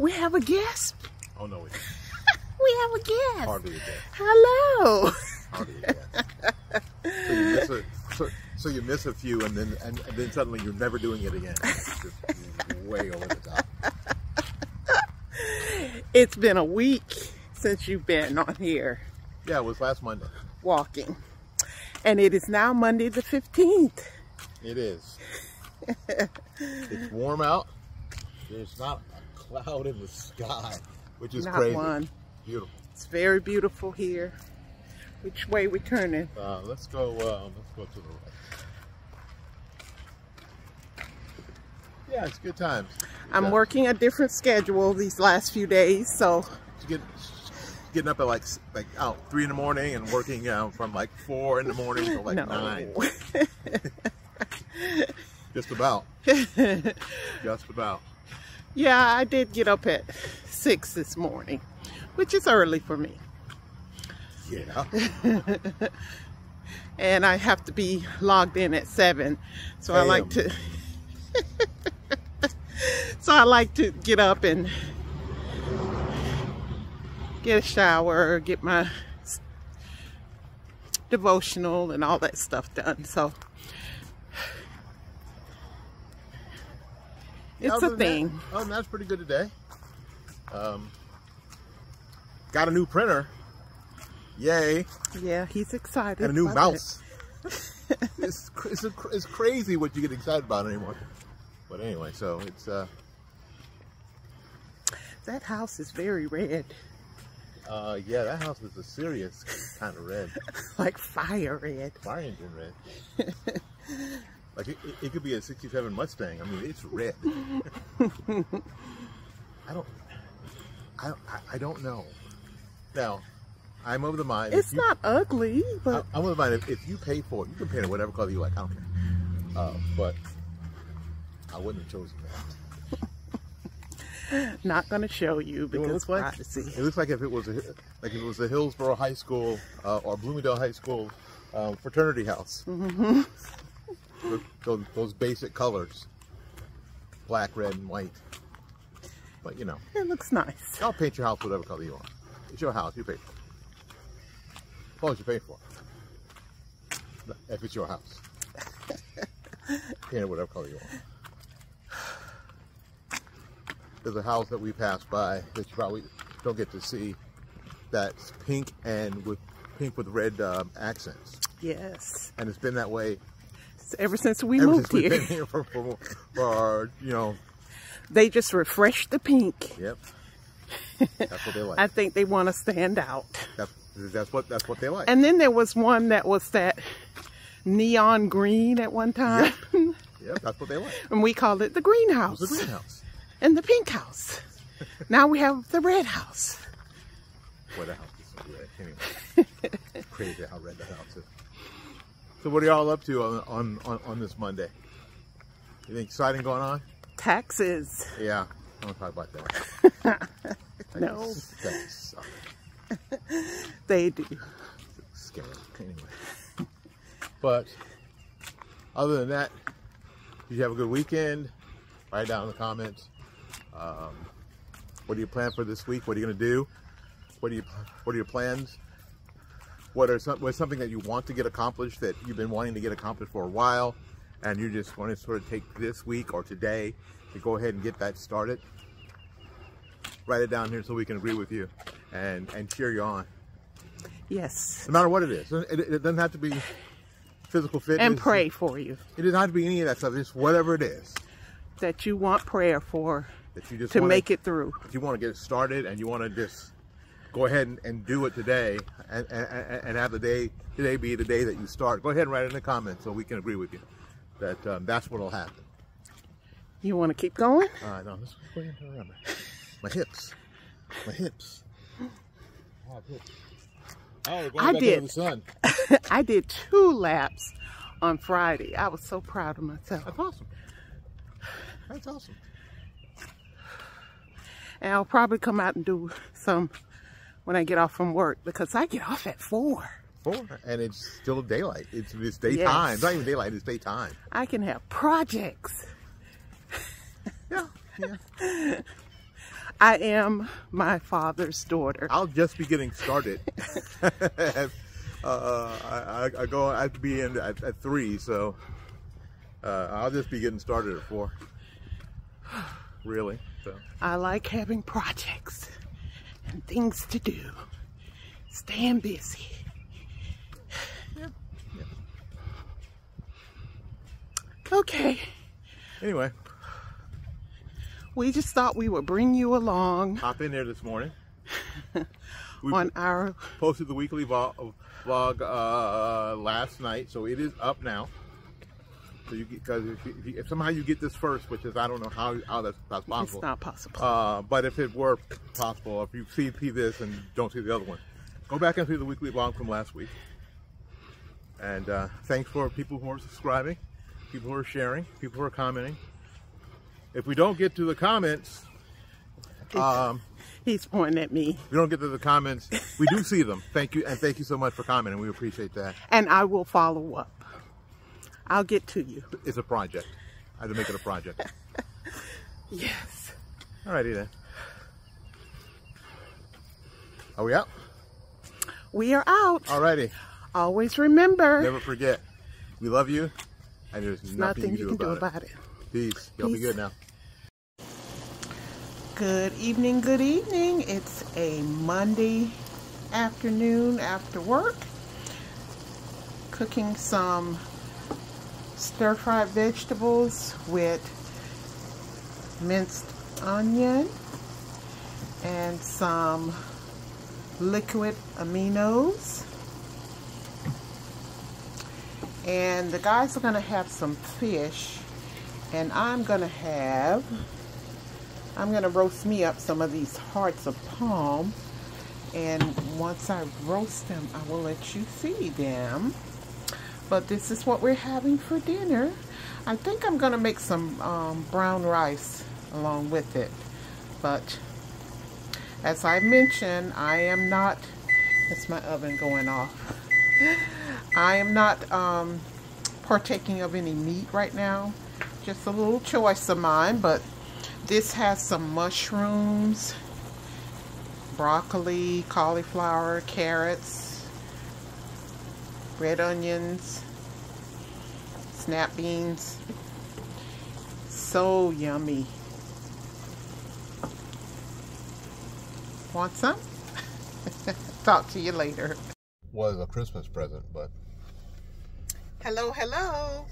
We have a guest. Oh no, we We have a guest. hardly a guess. Hello. Hardly a guess. so, you miss a, so, so you miss a few, and then and, and then suddenly you're never doing it again. It's just way over the top. It's been a week since you've been on here Yeah, it was last Monday. walking. And it is now Monday the 15th. It is. it's warm out. There's not cloud in the sky, which is Not crazy. one. Beautiful. It's very beautiful here. Which way we turning? Uh, let's go. Uh, let's go to the right. Yeah, it's good times. I'm Yeah. working a different schedule these last few days, so It's Get, getting up at like like out three in the morning and working uh, from like four in the morning to like no. nine. Just about. Just about. Yeah, I did get up at six this morning, which is early for me. Yeah. And I have to be logged in at seven. So I like to So I like to get up and get a shower, get my devotional and all that stuff done. So it's a than that- thing. oh, that's pretty good today. Um, got a new printer. Yay. Yeah, he's excited. And a new mouse. it's, it's, a, it's crazy what you get excited about anymore. But anyway, so it's uh. That house is very red, uh, yeah, that house is a serious kind of red, like fire red. fire engine red. like it, it, it could be a '67 Mustang. I mean, it's red. I don't, I, I, I don't know. Now, I'm of the mind. It's you- not ugly, but I'm of the mind if, if you pay for it, you can paint it whatever color you like. I don't care. Uh, but I wouldn't have chosen that. not going to show you You know what it because looks like? It looks like if it was a, like if it was a Hillsborough High School uh, or Bloomingdale High School um, fraternity house. Mm-hmm. Those- those, those basic colors, black, red, and white. But you know, It looks nice. I'll paint your house whatever color you want. It's your house, you pay for it. As long as you pay for it. If it's your house. paint it whatever color you want. There's a house that we passed by that you probably don't get to see that's pink and with pink with red um, accents. Yes. And it's been that way Ever since we ever moved since here, been here for, for, for uh, you know, they just refreshed the pink. yep. That's what they like. I think they want to stand out. That's, that's what that's what they like. And then there was one that was that neon green at one time, Yep, that's what they like. and we called it the greenhouse It's a greenhouse. and the pink house. now we have the red house. Boy, that house is so red. Anyway, crazy how red that house is. So, what are y'all up to on on, on, this Monday? Anything exciting going on? Taxes. Yeah, I don't talk about that. No, That they do. Scary. Anyway, but other than that, did you have a good weekend? Write down in the comments. Um, what do you plan for this week? What are you going to do? What do you What are your plans? What are some, what's something that you want to get accomplished that you've been wanting to get accomplished for a while, and you just want to sort of take this week or today to go ahead and get that started? Write it down here so we can agree with you and and cheer you on Yes. no matter what it is. It, it doesn't have to be physical fitness. And pray for you It doesn't have to be any of that stuff. It's whatever it is that you want prayer for that you just to wanna, make it through. If you want to get started and you want to just go ahead and, and do it today and, and, and have the day today be the day that you start. Go ahead and write it in the comments so we can agree with you that um, that's what will happen. You want to keep going? Uh, no, this wait, around my, my hips, my hips. I hips. Oh, we're going I did. the sun. I did two laps on Friday. I was so proud of myself. That's awesome. That's awesome. And I'll probably come out and do some when I get off from work because I get off at four. Four, and it's still daylight. It's it's daytime. Yes. It's not even daylight. It's daytime. I can have projects. Yeah, yeah. I am my father's daughter. I'll just be getting started. uh, I, I, go, I have to be in at, at three, so uh, I'll just be getting started at four. really. So. I like having projects and things to do. Staying busy. Okay. Anyway. We just thought we would bring you along. Hop in there this morning. on our posted the weekly vlog, vlog uh, last night, so it is up now. So you because if, if, if, somehow you get this first, which is I don't know how how that's, that's possible. It's not possible. Uh, but if it were possible, if you see, see this and don't see the other one, go back and see the weekly vlog from last week. And uh, thanks for people who are subscribing, people who are sharing, people who are commenting. If we don't get to the comments, um, he's pointing at me. We don't get to the comments. We do see them. Thank you, and thank you so much for commenting. We appreciate that. And I will follow up. I'll get to you. It's a project. I had to make it a project. yes. All righty then. Are we out? We are out. All righty. Always remember. Never forget. We love you, and there's nothing, nothing, you, can do about, about it. it. Peace. Y'all be good now. Good evening, good evening. It's a Monday afternoon after work. Cooking some stir-fried vegetables with minced onion and some liquid aminos. And the guys are going to have some fish and I'm going to have I'm going to roast me up some of these hearts of palm and once I roast them I will let you see them but this is what we're having for dinner. I think I'm going to make some um, brown rice along with it. But as I mentioned, I am not, that's my oven going off. I am not um, partaking of any meat right now. Just a little choice of mine, but this has some mushrooms, broccoli, cauliflower, carrots, red onions, snap beans. So yummy. Want some? Talk to you later. Was a Christmas present, but. Hello, hello.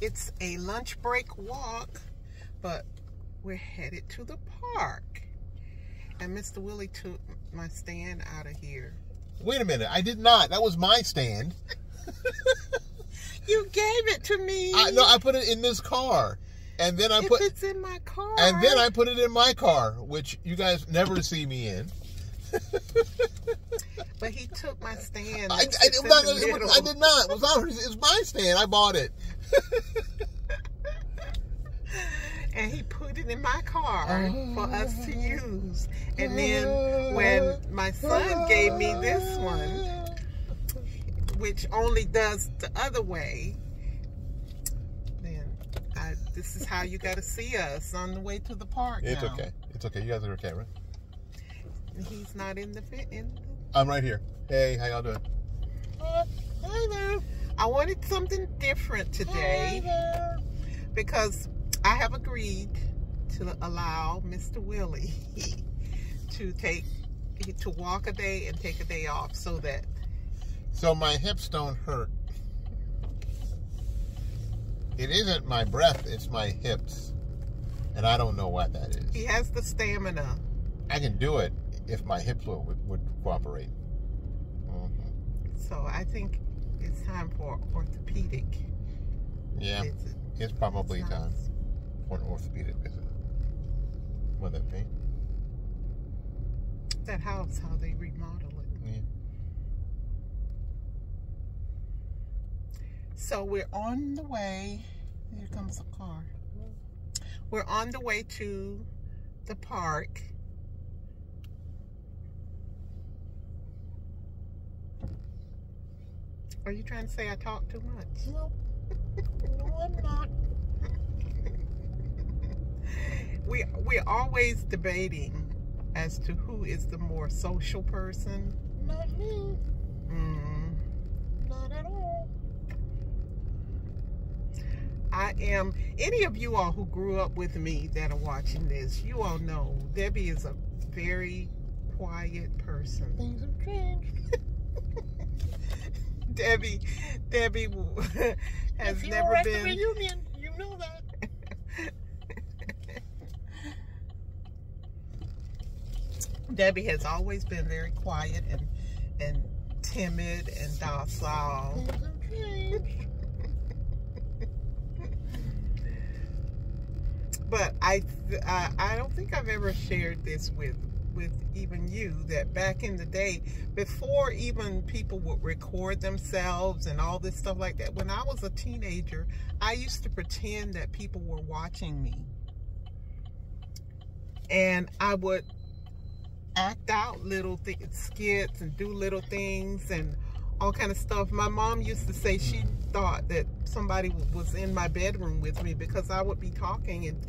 It's a lunch break walk, but we're headed to the park. And Mr. Willie took my stand out of here. Wait a minute. I did not. That was my stand. you gave it to me. I, no, I put it in this car. And then I if put it's in my car. And then I put it in my car, which you guys never see me in. but he took my stand. I, I, I, I, did not. It was It's my stand. I bought it. and he put it in my car for us to use. And then when my son gave me this one, which only does the other way, then I, this is how you got to see us on the way to the park. It's now. okay. It's okay. You guys are okay, right? He's not in the fit. In the... I'm right here. Hey, how y'all doing? Uh, hi there. I wanted something different today because I have agreed to allow Mr. Willie to take to walk a day and take a day off so that so my hips don't hurt. It isn't my breath, it's my hips. And I don't know what that is. He has the stamina. I can do it if my hips would, would cooperate. Mm -hmm. So I think it's time for orthopedic. Yeah, visit. it's probably time for an orthopedic visit. What that paint? That house, how they remodel it. Yeah. So we're on the way. Here comes a car. We're on the way to the park. Are you trying to say I talk too much? No. no, I'm not. We we're always debating as to who is the more social person. Not me. Mm, Not at all. I am. Any of you all who grew up with me that are watching this, you all know Debbie is a very quiet person. Things have changed. Debbie, Debbie has never been. the reunion, you know that. Debbie has always been very quiet and and timid and docile. But I, I I don't think I've ever shared this with with even you that back in the day, before even people would record themselves and all this stuff like that. When I was a teenager, I used to pretend that people were watching me, and I would act out little th- skits and do little things and all kind of stuff. My mom used to say she thought that somebody w- was in my bedroom with me because I would be talking and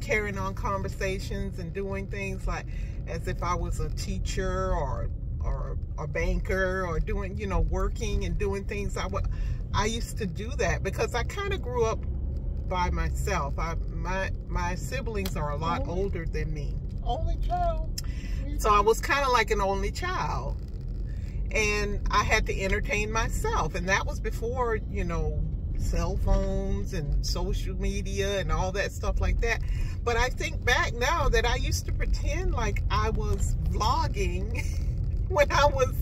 carrying on conversations and doing things like as if I was a teacher or or a banker or doing you know working and doing things I would I used to do that because I kind of grew up by myself. I my my siblings are a lot older than me. Only child. So I was kind of like an only child. And I had to entertain myself. And that was before, you know, cell phones and social media and all that stuff like that. But I think back now that I used to pretend like I was vlogging when I was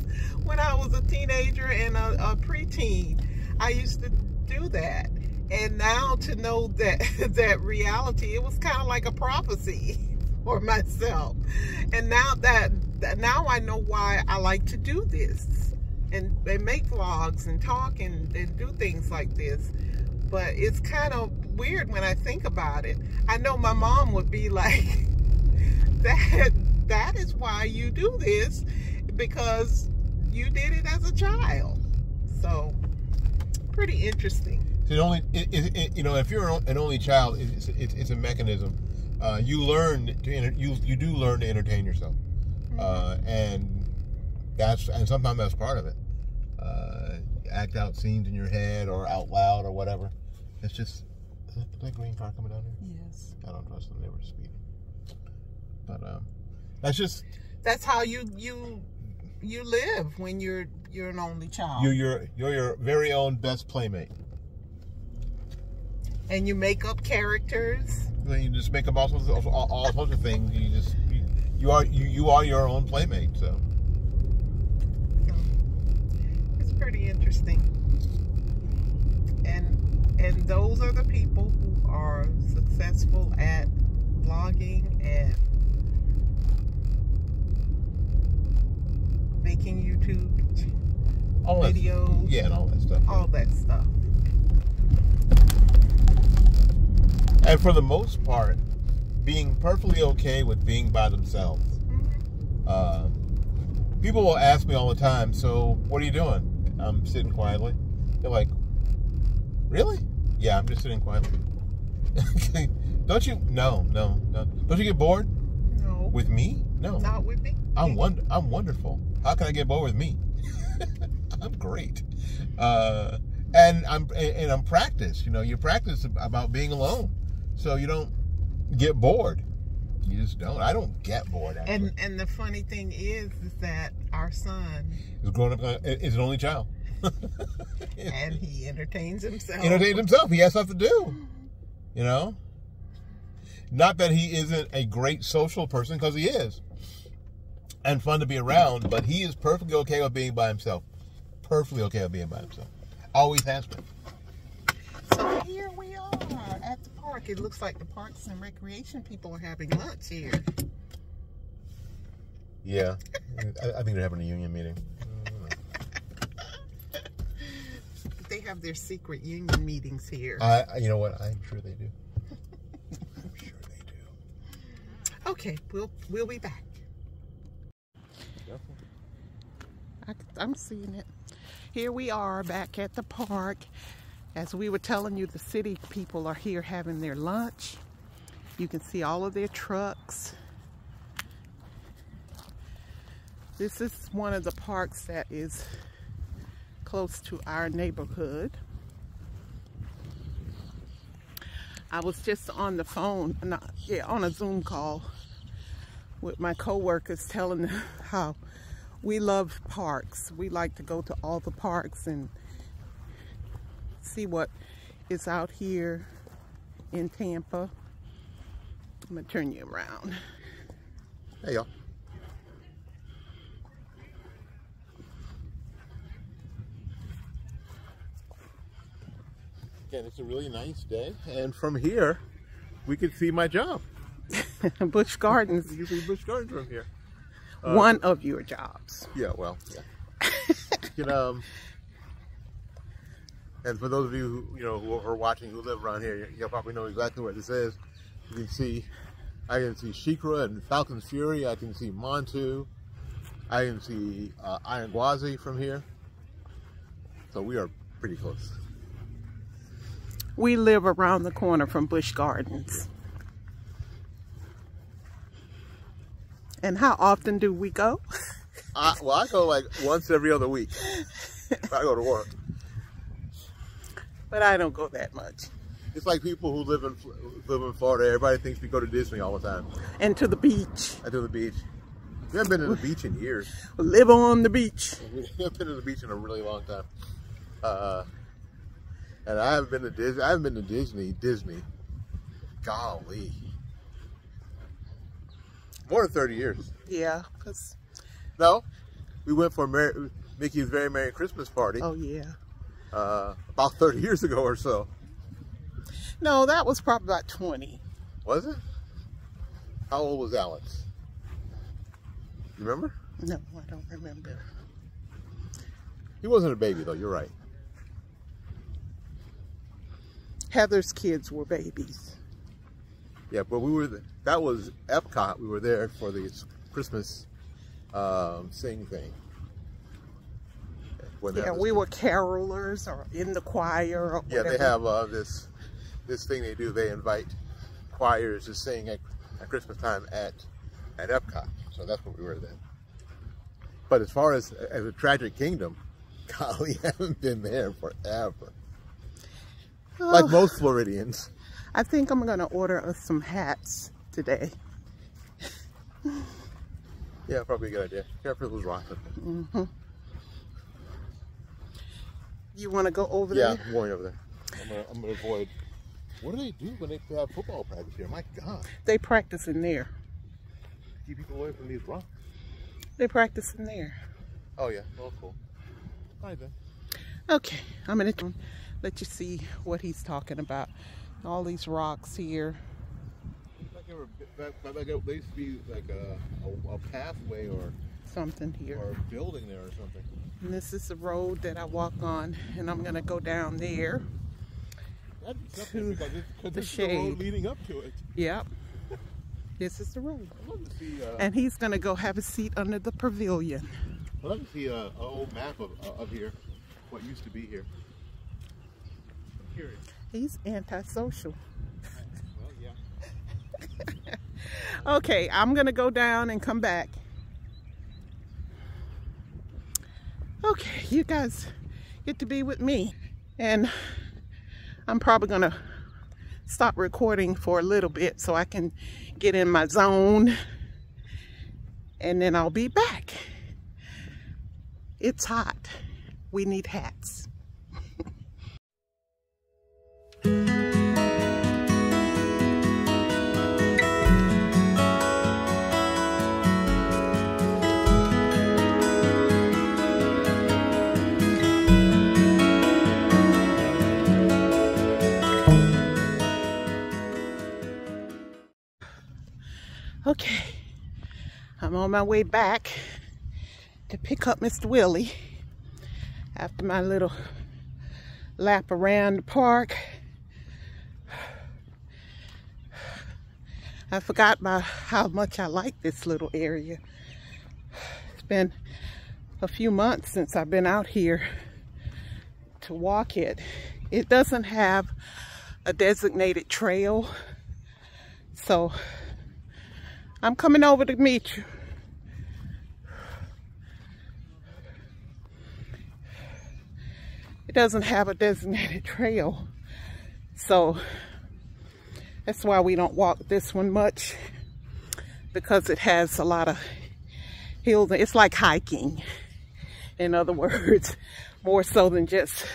when I was a teenager and a, a preteen. I used to do that. And now to know that that reality, it was kind of like a prophecy for myself. And now that now I know why I like to do this and, they make vlogs and talk and, and do things like this. But it's kind of weird when I think about it. I know my mom would be like, that that is why you do this because you did it as a child. So pretty interesting. So it only, it, it- you know, if you're an only child, it's, it's, it's a mechanism. Uh, you learn to, you, you do learn to entertain yourself, uh, and that's, and sometimes that's part of it. Uh, act out scenes in your head or out loud or whatever. It's just, is that, is that green car coming down here? Yes. I don't trust them. They were speeding. But um, that's just That's how you you you live when you're you're an only child. you're your you're your very own best playmate. and you make up characters. Then you just make up all sorts of, all, all sorts of things. You just you, you are you, you are your own playmate. So So it's pretty interesting. And and those are the people who are successful at blogging and making YouTube all that, videos, yeah, and all that stuff. all that stuff. And for the most part, being perfectly okay with being by themselves. Uh, people will ask me all the time, "So what are you doing?" I'm sitting quietly. They're like, "Really?" Yeah, I'm just sitting quietly. okay. Don't you? No, no, no. Don't you get bored No, with me? No. not with me. I'm wonder. I'm wonderful. How can I get bored with me? I'm great. Uh, and I'm and, and I'm practiced. You know, you practice about being alone, so you don't get bored. You just don't. I don't get bored. Actually, And and the funny thing is, is that our son is growing up. uh, Is an only child. and he entertains himself. Entertains himself. He has stuff to do. You know. Not that he isn't a great social person, because he is, and fun to be around. But he is perfectly okay with being by himself. Perfectly okay with being by himself. Always has been. So here we are at the park. It looks like the Parks and Recreation people are having lunch here. Yeah, I, I think they're having a union meeting. They have their secret union meetings here. I, I- you know what? I'm sure they do. I'm sure they do. Okay, we'll we'll be back. I, I'm seeing it. Here we are back at the park. As we were telling you, the city people are here having their lunch. You can see all of their trucks. This is one of the parks that is close to our neighborhood. I was just on the phone, not, yeah, on a Zoom call with my coworkers telling them how we love parks. We like to go to all the parks and see what is out here in Tampa. I'm gonna turn you around. Hey y'all. Again, it's a really nice day, and from here, we can see my job. Busch Gardens. You can see Busch Gardens from here. Uh, One of your jobs. Yeah, well, yeah. you know, um, and for those of you who you know who are watching who live around here, you'll probably know exactly where this is. You can see, I can see SheiKra and Falcon's Fury. I can see Montu. I can see uh, Iron Gwazi from here. So we are pretty close. We live around the corner from Busch Gardens. And how often do we go? I, well, I go like once every other week. I go to work. But I don't go that much. It's like people who live in live in Florida. Everybody thinks we go to Disney all the time. And to the beach. And to the beach. We haven't been to the beach in years. Live on the beach. We haven't been to the beach in a really long time. Uh, and I haven't been to Disney. I haven't been to Disney. Disney. Golly. More than 30 years. Yeah, because... No, we went for Mickey's Very Merry Christmas Party. Oh, yeah. Uh, about 30 years ago or so. No, that was probably about 20. Was it? How old was Alex? You remember? No, I don't remember. He wasn't a baby, though. You're right. Heather's kids were babies. Yeah, but we were, that was Epcot. We were there for the Christmas um, sing thing. Yeah, we were carolers or in the choir. yeah, they have uh, this this thing they do. They invite choirs to sing at, at Christmas time at at Epcot. So that's what we were then. But as far as as a Tragic Kingdom, golly, haven't been there forever. Oh. Like most Floridians. I think I'm gonna order us some hats today. yeah, probably a good idea. Careful who's rocking. Mm -hmm. You want to go over yeah, there? Yeah, I'm going over there. I'm gonna, I'm gonna avoid. What do they do when they have football practice here? My God. They practice in there. Keep people away from these rocks. They practice in there. Oh yeah, well cool. All right then. Okay, I'm gonna let you see what he's talking about. All these rocks here. Like there used to be like a, a, a pathway or something here. Or a building there or something. And this is the road that I walk on, and I'm gonna go down there to the shade. The leading up to it. Yep. this is the road. See, uh, and he's gonna go have a seat under the pavilion. I'd love to see a, a old map of, of here, what used to be here. I'm curious. He's antisocial. Well, yeah. okay, I'm gonna go down and come back. Okay, you guys get to be with me. And I'm probably gonna stop recording for a little bit so I can get in my zone. And then I'll be back. It's hot. We need hats. Okay, I'm on my way back to pick up Mr. Willie after my little lap around the park. I forgot about how much I like this little area. It's been a few months since I've been out here to walk it. It doesn't have a designated trail So I'm coming over to meet you. It doesn't have a designated trail. So that's why we don't walk this one much because it has a lot of hills. It's like hiking, in other words, more so than just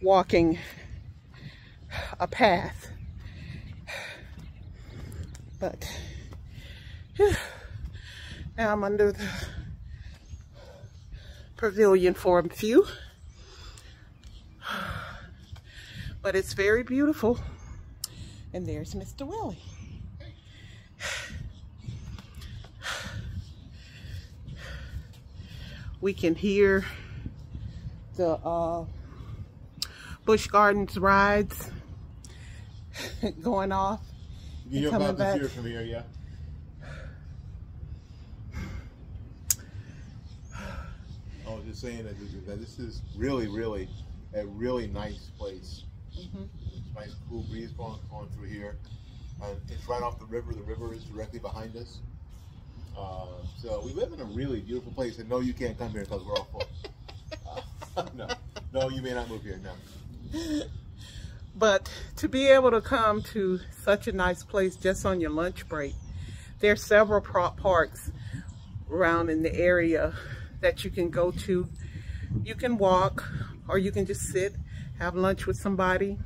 walking a path. But now I'm under the pavilion for a few. But it's very beautiful. And there's Mr. Willie. We can hear the uh, Busch Gardens rides going off. You hear about this back. here from here, yeah? I was just saying that this, that this is really, really a really nice place. Mhm. Nice cool breeze going, going through here. And it's right off the river. The river is directly behind us. Uh, so we live in a really beautiful place. And no, you can't come here because we're all full. Uh, no, no, you may not move here. No. But to be able to come to such a nice place just on your lunch break, there are several parks around in the area that you can go to. You can walk or you can just sit, have lunch with somebody.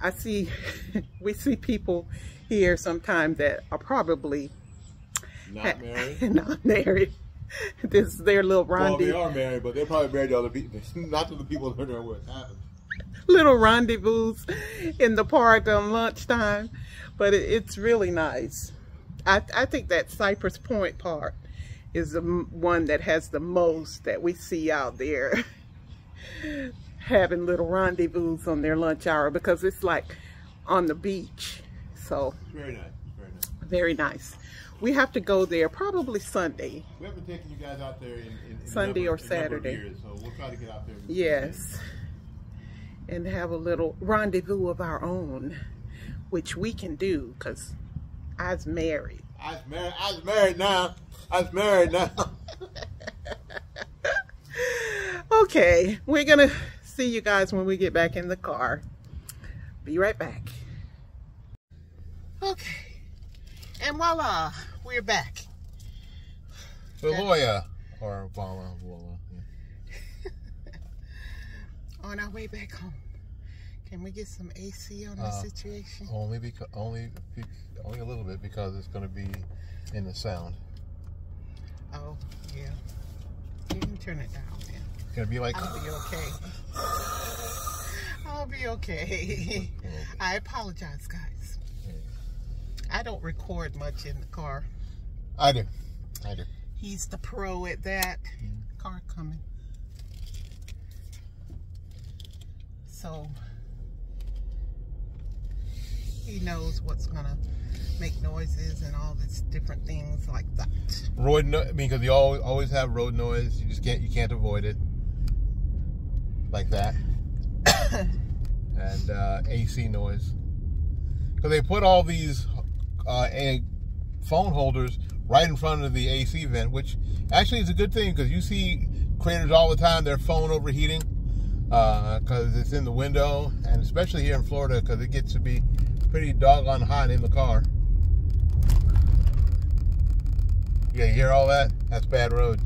I see, we see people here sometimes that are probably Not married. not married. This is their little Well, they are married, but they're probably married to other people. Not to the people that are with. Happens. little rendezvous in the park on lunchtime, but it, it's really nice. I, I think that Cypress Point Park is the one that has the most that we see out there having little rendezvous on their lunch hour because it's like on the beach. So Very nice. Very nice. very nice. We have to go there probably Sunday. We haven't taken you guys out there in, in, in Sunday number- or a number of Saturday. Years, so we'll try to get out there. Yes. And have a little rendezvous of our own, which we can do because I was married. I was married. I was married now. I was married now. Okay, we're going to see you guys when we get back in the car. Be right back. Okay. And voila, we're back. Savoya or Obama. Voila. Yeah. On our way back home. Can we get some AC on Uh, this situation? Only because only only a little bit because it's going to be in the sound. Oh, yeah. You can turn it down then. It's going to be like. I'll be okay. I'll be okay. I apologize, guys. I don't record much in the car. I do. I do. He's the pro at that. Car coming. So he knows what's gonna make noises and all these different things like that. Road, no- I mean, because you always always have road noise. You just can't you can't avoid it. Like that. and uh, AC noise. Because they put all these uh, phone holders right in front of the AC vent, which actually is a good thing because you see creators all the time their phone overheating because it's in the window, and especially here in Florida because it gets to be pretty doggone hot in the car. Yeah, you hear all that? That's bad road.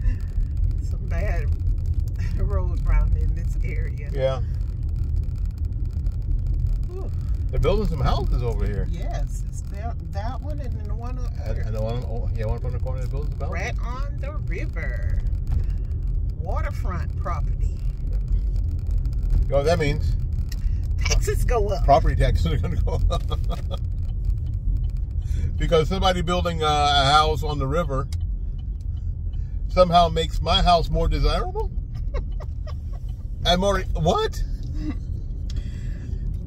Some bad road around in this area. Yeah. They're building some houses over here. Yes, it's that, that one and then the one up And, and the one, oh, yeah, one from the corner, they're building some houses. Right on the river. Waterfront property. You know what that means? Taxes go up. Property taxes are going to go up. because somebody building a, a house on the river somehow makes my house more desirable? I'm more, what?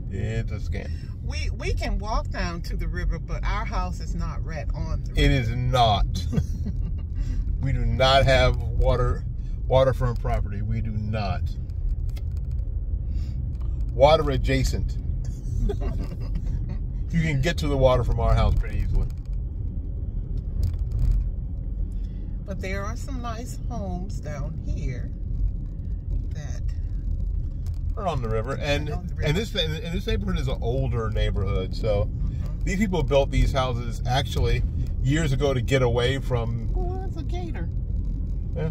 It's a scam. We we can walk down to the river, but our house is not right on the river. It is not. we do not have water waterfront property. We do not. Water adjacent. you can get to the water from our house pretty easily. But there are some nice homes down here that are on the river, and the river. and this and this neighborhood is an older neighborhood, so mm-hmm. these people built these houses actually years ago to get away from. oh, that's a gator. Yeah,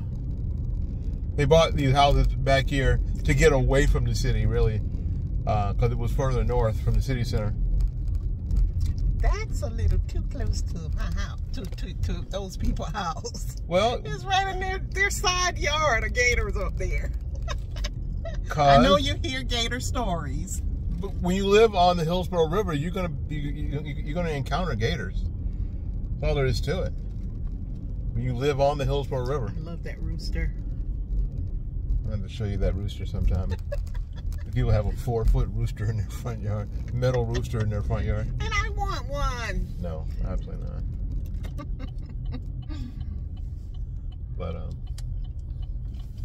they bought these houses back here to get away from the city, really, Uh, because it was further north from the city center. That's a little too close to my house, to, to, to those people's house. Well, It's right in their, their side yard. A gator's up there. I know you hear gator stories. but when you live on the Hillsborough River, you're gonna you, you, you're gonna encounter gators. That's all there is to it. When you live on the Hillsborough River. I love that rooster. I have to show you that rooster sometime. People have a four foot rooster in their front yard, metal rooster in their front yard. And I want one. No, absolutely not. but um,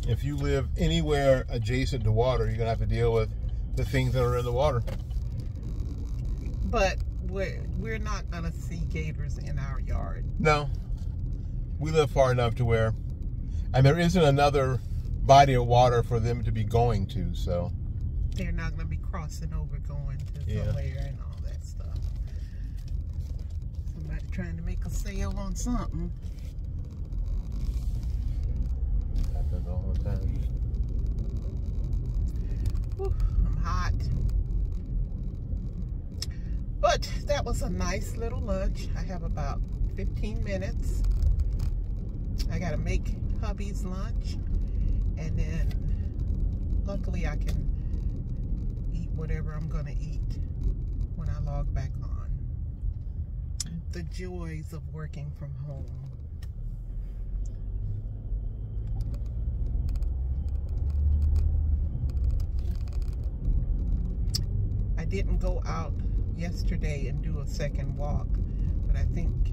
if you live anywhere adjacent to water, you're gonna have to deal with the things that are in the water. But we're, we're not to see gators in our yard. No, we live far enough to where, and there isn't another body of water for them to be going to. So They're not going to be crossing over going to Yeah. somewhere and all that stuff. Somebody trying to make a sale on something. happens all the time. Whew, I'm hot. But that was a nice little lunch. I have about 15 minutes. I got to make hubby's lunch. And then luckily I can whatever I'm going to eat when I log back on. The joys of working from home. I didn't go out yesterday and do a second walk, but I think,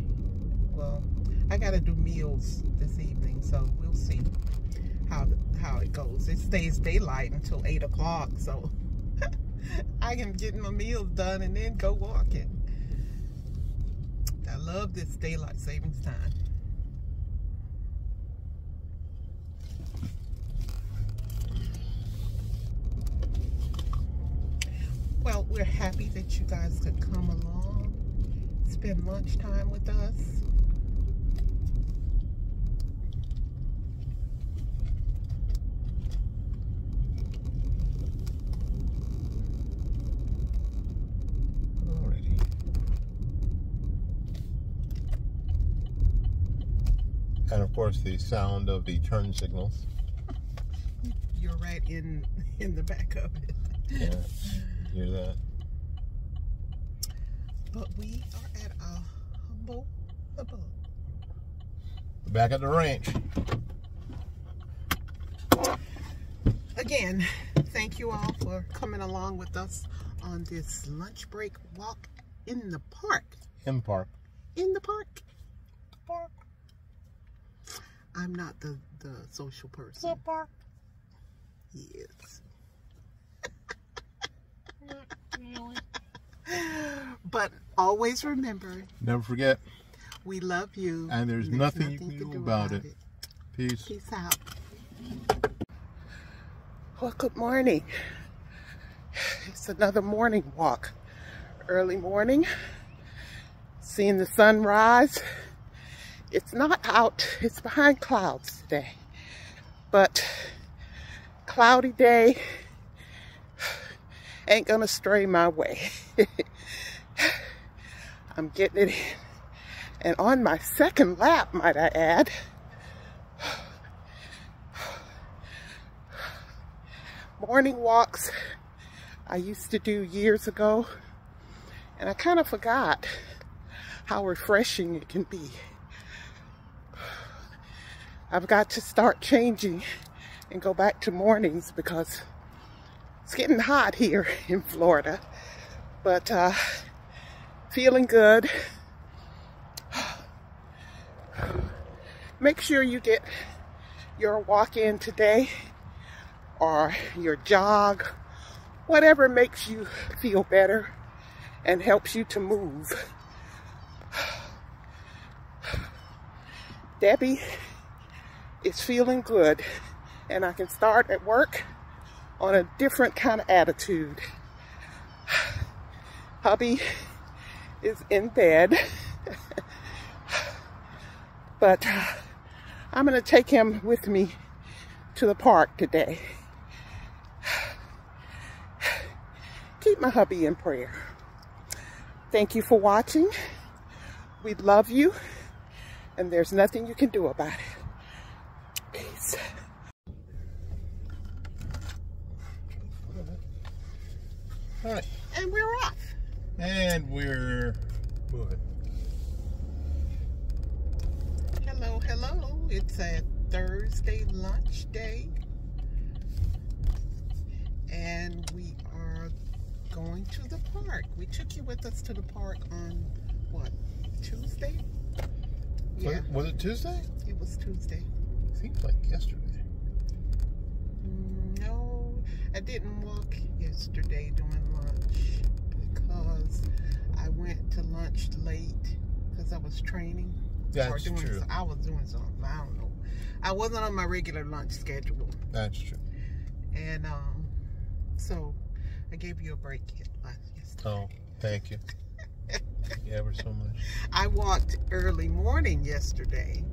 well, I got to do meals this evening, so we'll see how how it goes. It stays daylight until eight o'clock, so I can get my meals done and then go walking. I love this daylight savings time. Well, we're happy that you guys could come along, spend lunchtime with us. Alrighty. And of course, the sound of the turn signals. You're right in in the back of it. Yeah, hear that? But we are at our humble abode. Back at the ranch. Again, thank you all for coming along with us on this lunch break walk in the park. In park. In the park. Park. I'm not the, the social person. park. Yes. But always remember, Never forget. we love you. And there's nothing you can do about it. Peace. Peace out. Well, good morning. It's another morning walk. Early morning, seeing the sun rise. It's not out, it's behind clouds today. But cloudy day ain't gonna stray my way. I'm getting it in. And on my second lap, might I add, morning walks I used to do years ago, and I kind of forgot how refreshing it can be. I've got to start changing and go back to mornings because it's getting hot here in Florida. But uh, feeling good. Make sure you get your walk in today or your jog, whatever makes you feel better. and helps you to move. Debbie is feeling good and I can start at work on a different kind of attitude. Hubby is in bed, but uh, I'm going to take him with me to the park today. Keep my hubby in prayer. Thank you for watching. We love you, and there's nothing you can do about it. Peace. All right. And we're off. And we're moving. Hello, hello. It's a Thursday lunch day. And we are going to the park. We took you with us to the park on what? Tuesday? Was, Yeah, it, was it Tuesday? it was Tuesday. Seems like yesterday. Mm, no, I didn't walk yesterday during lunch because I went to lunch late because I was training. That's doing, true. I was doing something. I don't know. I wasn't on my regular lunch schedule, That's true. and um, so I gave you a break yesterday. Oh, thank you. yeah, ever so much. I walked early morning yesterday,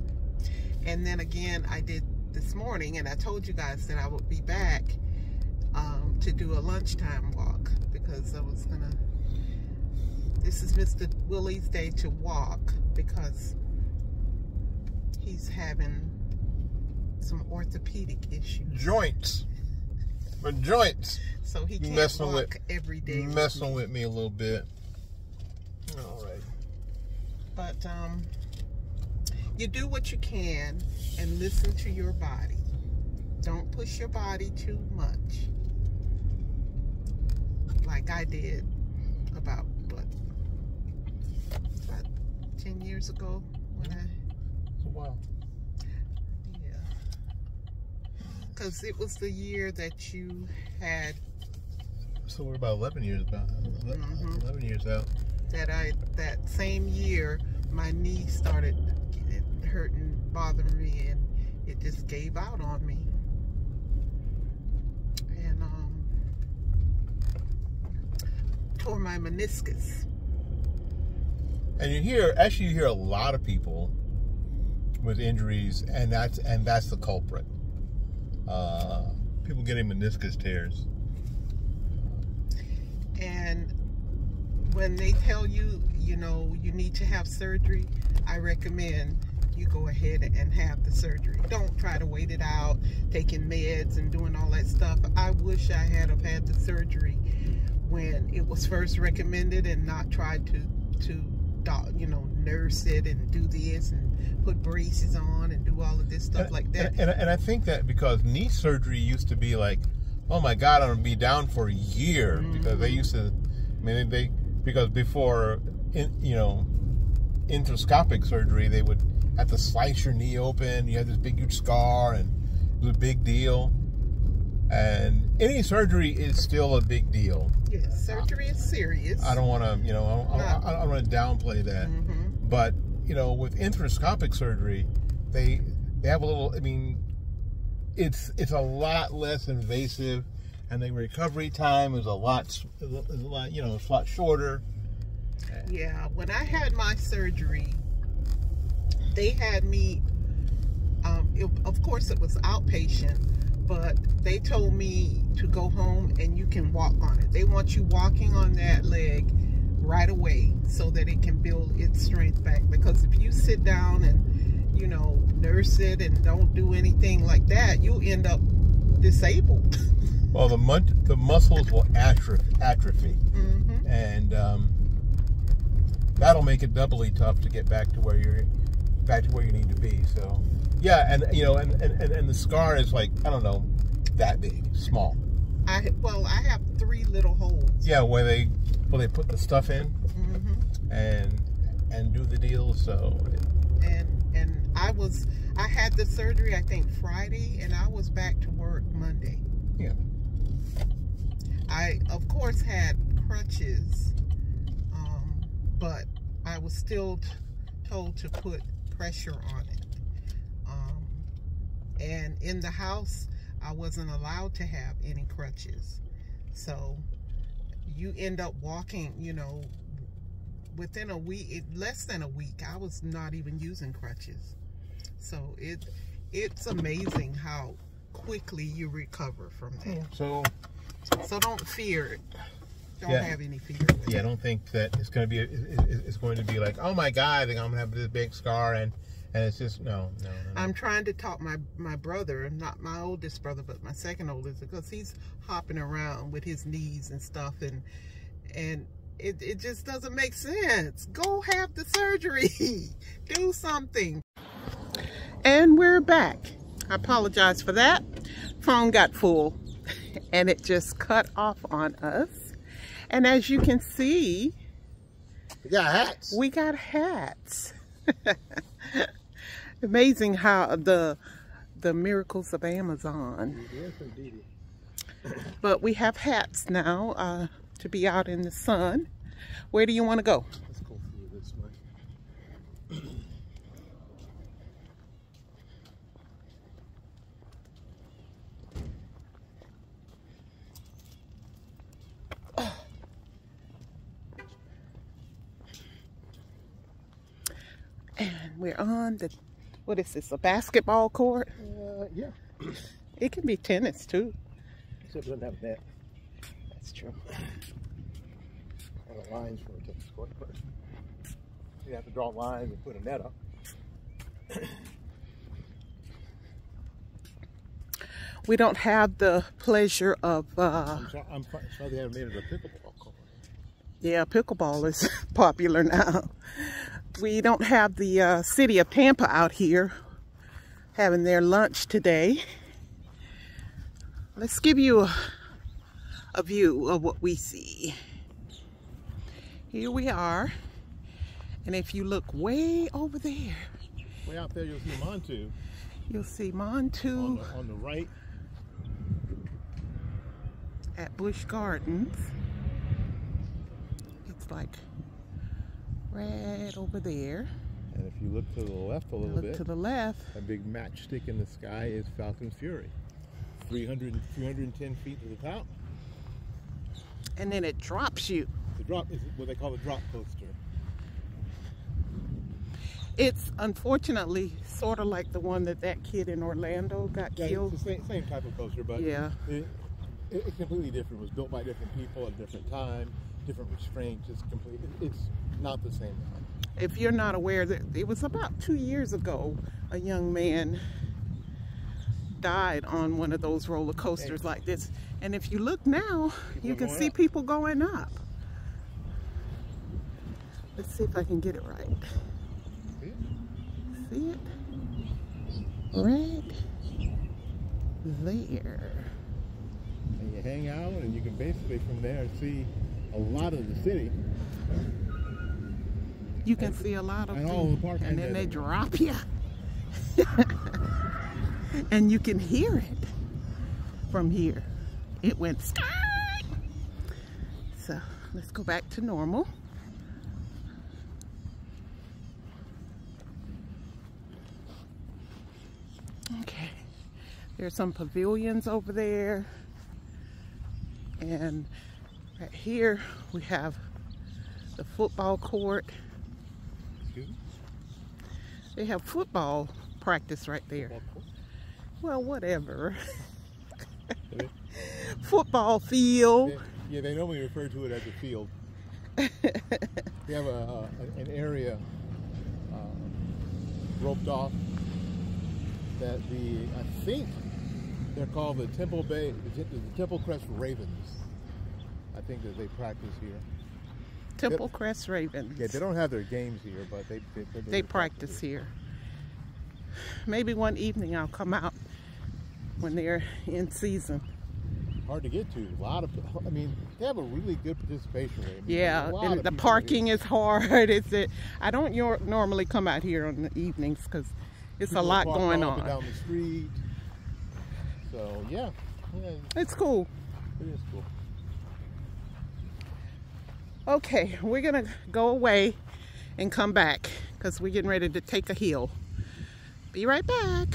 and then again I did this morning, and I told you guys that I would be back to do a lunchtime walk because I was gonna. This is Mr. Willie's day to walk because he's having some orthopedic issues, Joints. My joints. so he can't Messing with- walk every day. with Messing me. with me a little bit. All right. But um, you do what you can and listen to your body. Don't push your body too much. Like I did about what about ten years ago when I It's a while. yeah. Cause it was the year that you had So we're about 11 years about 11, Mhm. 11 years out. that I that same year my knee started hurting, bothering me, and it just gave out on me. And um, tore my meniscus. And you hear, actually, you hear a lot of people with injuries, and that's and that's the culprit. Uh, people getting meniscus tears. And when they tell you, you know, you need to have surgery, I recommend you go ahead and have the surgery. Don't try to wait it out, taking meds and doing all that stuff. I wish I had have had the surgery when it was first recommended and not tried to to you know nurse it and do this and put braces on and do all of this stuff and, like that. And, and, and I think that because knee surgery used to be like, oh my God, I'm gonna be down for a year because they used to, I mean, they because before, in, you know, endoscopic surgery, they would have to slice your knee open. You had this big huge scar, and it was a big deal. And any surgery is still a big deal. Surgery is serious. I don't want to, you know, I don't, I don't want to downplay that. hmm But you know, with endoscopic surgery, they they have a little. I mean, it's it's a lot less invasive, and the recovery time is a lot is a lot. You know, it's a lot shorter. Yeah, when I had my surgery, they had me. Um, it, of course, it was outpatient, but they told me to go home and you can walk on it. They want you walking on that leg right away so that it can build its strength back. Because if you sit down and you know nurse it and don't do anything like that, you'll end up disabled. Well, the mun- the muscles will atrophy, atrophy, hmm and um, that'll make it doubly tough to get back to where you're back to where you need to be. So, yeah, and you know, and and, and, and the scar is like I don't know, that big, small. I well, I have three little holes. Yeah, where they where they put the stuff in. hmm and and do the deal. So and and I was I had the surgery I think Friday and I was back to work Monday. Yeah. I of course had crutches but I was still told to put pressure on it. And in the house, I wasn't allowed to have any crutches. So you end up walking, you know, within a week, less than a week, I was not even using crutches. So it it's amazing how quickly you recover from that. So, so don't fear it. Don't Yeah. have any fear. With yeah, I don't think that it's going to be. it- it- It's going to be like, oh my god, I think I'm going to have this big scar, and and it's just no, no, no. no. I'm trying to talk my my brother, not my oldest brother, but my second oldest, because he's hopping around with his knees and stuff, and and it it just doesn't make sense. Go have the surgery, do something. And we're back. I apologize for that. Phone got full, and it just cut off on us. And as you can see, We got hats. we got hats. Amazing how the the miracles of Amazon. Yes, indeed. But we have hats now uh, to be out in the sun. Where do you want to go? Let's go through this way. And we're on the what is this? A basketball court? Uh, yeah, It can be tennis too. except it doesn't have a net. That's true. Or the lines for a tennis court. But you have to draw lines and put a net up. We don't have the pleasure of uh, I'm, sorry, I'm sorry they haven't made it a pickleball court. Yeah, pickleball is popular now. We don't have the uh, city of Tampa out here having their lunch today. Let's give you a, a view of what we see. Here we are. And if you look way over there, Way out there, you'll see Montu you'll see on Montu the, on the right. at Busch Gardens. It's like right over there. And if you look to the left a little Look bit, to the left. a big matchstick in the sky is Falcon Fury. 300, 310 feet to the top. and then it drops you. The drop is what they call the drop coaster. It's unfortunately sort of like the one that that kid in Orlando got Yeah, killed. it's the same, same type of coaster, but Yeah. it, it, it's completely different. It was built by different people at a different time, different restraints. It's completely. It's not the same. If you're not aware, that it was about two years ago, a young man died on one of those roller coasters like this. And if you look now, People you can see up. people going up. Let's see if I can get it right. See it? Right there. And you hang out, and you can basically from there see a lot of the city. You can see a lot of and the and then they drop you. and you can hear it from here. It went. So let's go back to normal. Okay. There's some pavilions over there. And right here we have the football court. They have football practice right there. Well, whatever. They- Football field. they- yeah, they normally refer to it as a field. we have a, a an area uh, roped off that the I think they're called the Temple Bay, the Temple Crest Ravens. I think that they practice here. Temple Crest Ravens. Yeah, they don't have their games here, but they they, they, They practice here. Maybe one evening I'll come out when they're in season. Hard to get to. A lot of, I mean, they have a really good participation rate. I mean, Yeah, and the here. parking is hard. It's it. I don't normally come out here on the evenings because it's People a lot going all up and on. down the street. So yeah, yeah, It's cool. it is cool. Okay, we're gonna go away and come back because we're getting ready to take a hill. Be right back.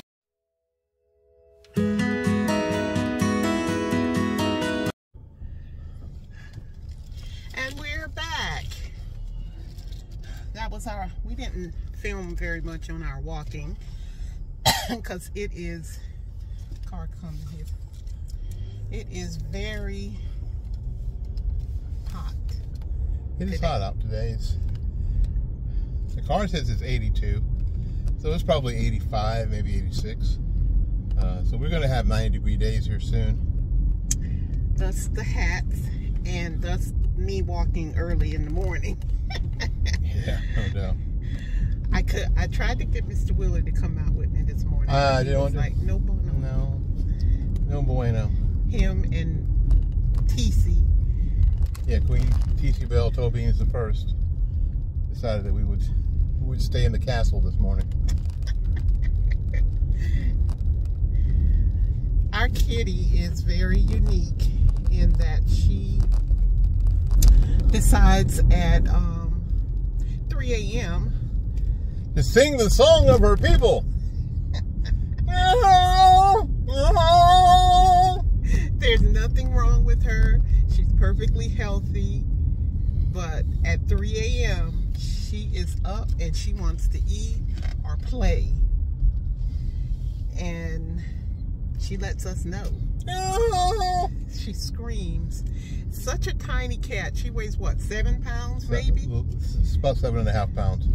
And we're back. That was our, we didn't film very much on our walking because it is, car coming here. It is very hot. It is Today. hot out today. It's, the car says it's 82, so it's probably 85, maybe 86. Uh, so we're going to have 90 degree days here soon. Thus the hats and thus me walking early in the morning. Yeah, no doubt. I could I tried to get Mr. Willard to come out with me this morning. Ah, He didn't want to? like no bueno. No, no bueno. Him and TC. Yeah, Queen TC Bell Tobin is the first. Decided that we would we would stay in the castle this morning. Our kitty is very unique in that she decides at um, 3 a.m. To sing the song of her people. There's nothing wrong with her. Perfectly healthy. But at 3 a.m., she is up and she wants to eat or play. And she lets us know. She screams. Such a tiny cat. She weighs what, seven pounds maybe? It's about seven and a half pounds.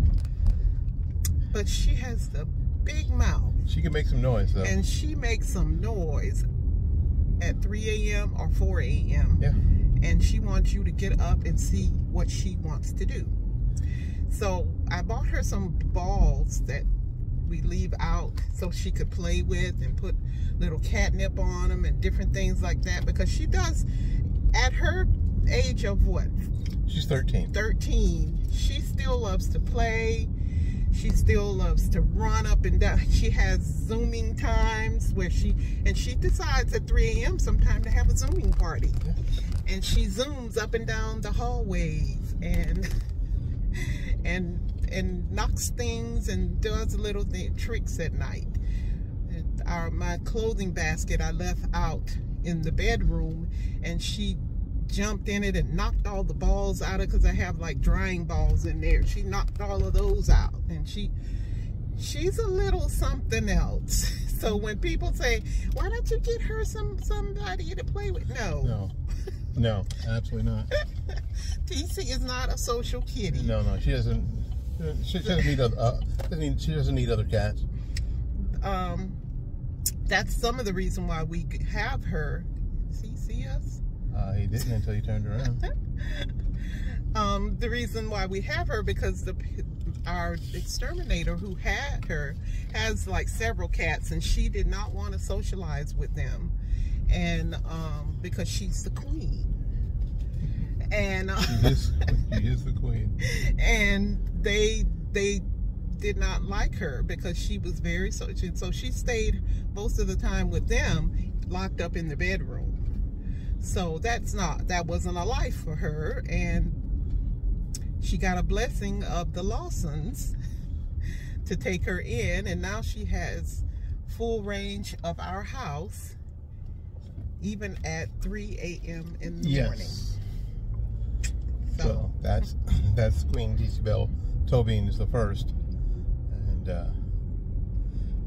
But she has the big mouth. She can make some noise though. And she makes some noise at 3 a.m. or 4 a.m. Yeah. And she wants you to get up and see what she wants to do. So I bought her some balls that we leave out so she could play with and put little catnip on them and different things like that because she does at her age of what She's 13. 13 she still loves to play she still loves to run up and down she has zooming times where she and she decides at 3 a.m sometime to have a zooming party Yeah. And she zooms up and down the hallways and and and knocks things and does little th- tricks at night. Our my clothing basket i left out in the bedroom and she jumped in it and knocked all the balls out of because i have like drying balls in there. She knocked all of those out and she she's a little something else. So when people say why don't you get her some somebody to play with? No. No. No, absolutely not. TC is not a social kitty. No, no, she doesn't. She doesn't need other. Uh, doesn't need, she doesn't need other cats. Um, that's some of the reason why we have her. See us? Uh, he didn't until you turned around. Um, the reason why we have her because the our exterminator who had her has like several cats and she did not want to socialize with them and um, because she's the queen and uh, She is. She is the queen. and they they did not like her because she was very so so she stayed most of the time with them locked up in the bedroom so that's not that wasn't a life for her and she got a blessing of the lawsons to take her in and now she has full range of our house even at 3 a.m in the morning Yes. so So that's that's Queen TC Bell Tobin is the first, and uh,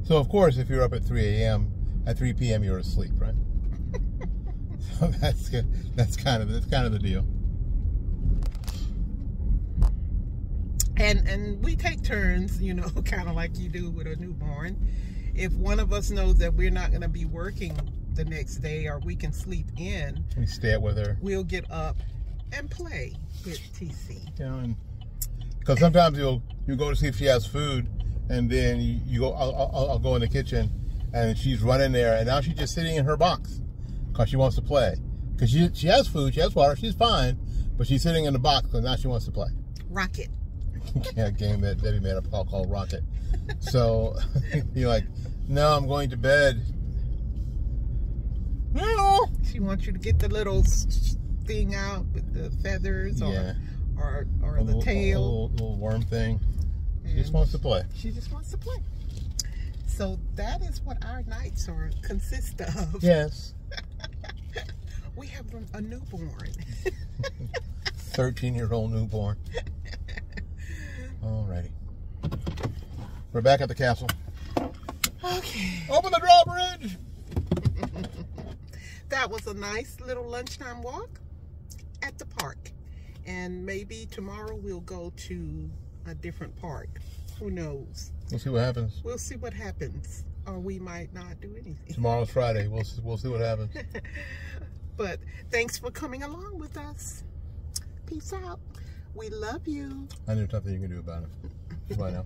so of course if you're up at 3 a.m. at 3 p.m. you're asleep, right? so that's good. That's kind of that's kind of the deal. and and we take turns you know kind of like you do with a newborn if one of us knows that we're not going to be working the next day or we can sleep in We stay out with her, we'll get up and play with tc and because sometimes you'll you go to see if she has food, and then you, you go I'll, I'll, I'll go in the kitchen, and she's running there, and now she's just sitting in her box because she wants to play. Because she she has food, she has water, she's fine, but she's sitting in the box because now she wants to play. rocket yeah, game that Debbie made up called Rocket. So you're like, no, I'm going to bed. No. she wants you to get the little thing out with the feathers or Yeah. or or A the little, tail. A little, little worm thing. She just wants to play. She just wants to play. So that is what our nights are consist of. Yes. We have a newborn. 13 year old newborn. Alrighty. We're back at the castle. Okay. Open the drawbridge! That was a nice little lunchtime walk at the park. And maybe tomorrow we'll go to a different park. Who knows? We'll see what happens. We'll see what happens. Or we might not do anything. Tomorrow's Friday. We'll see, we'll see what happens. But thanks for coming along with us. Peace out. We love you. I there's nothing you can do about it. Bye now.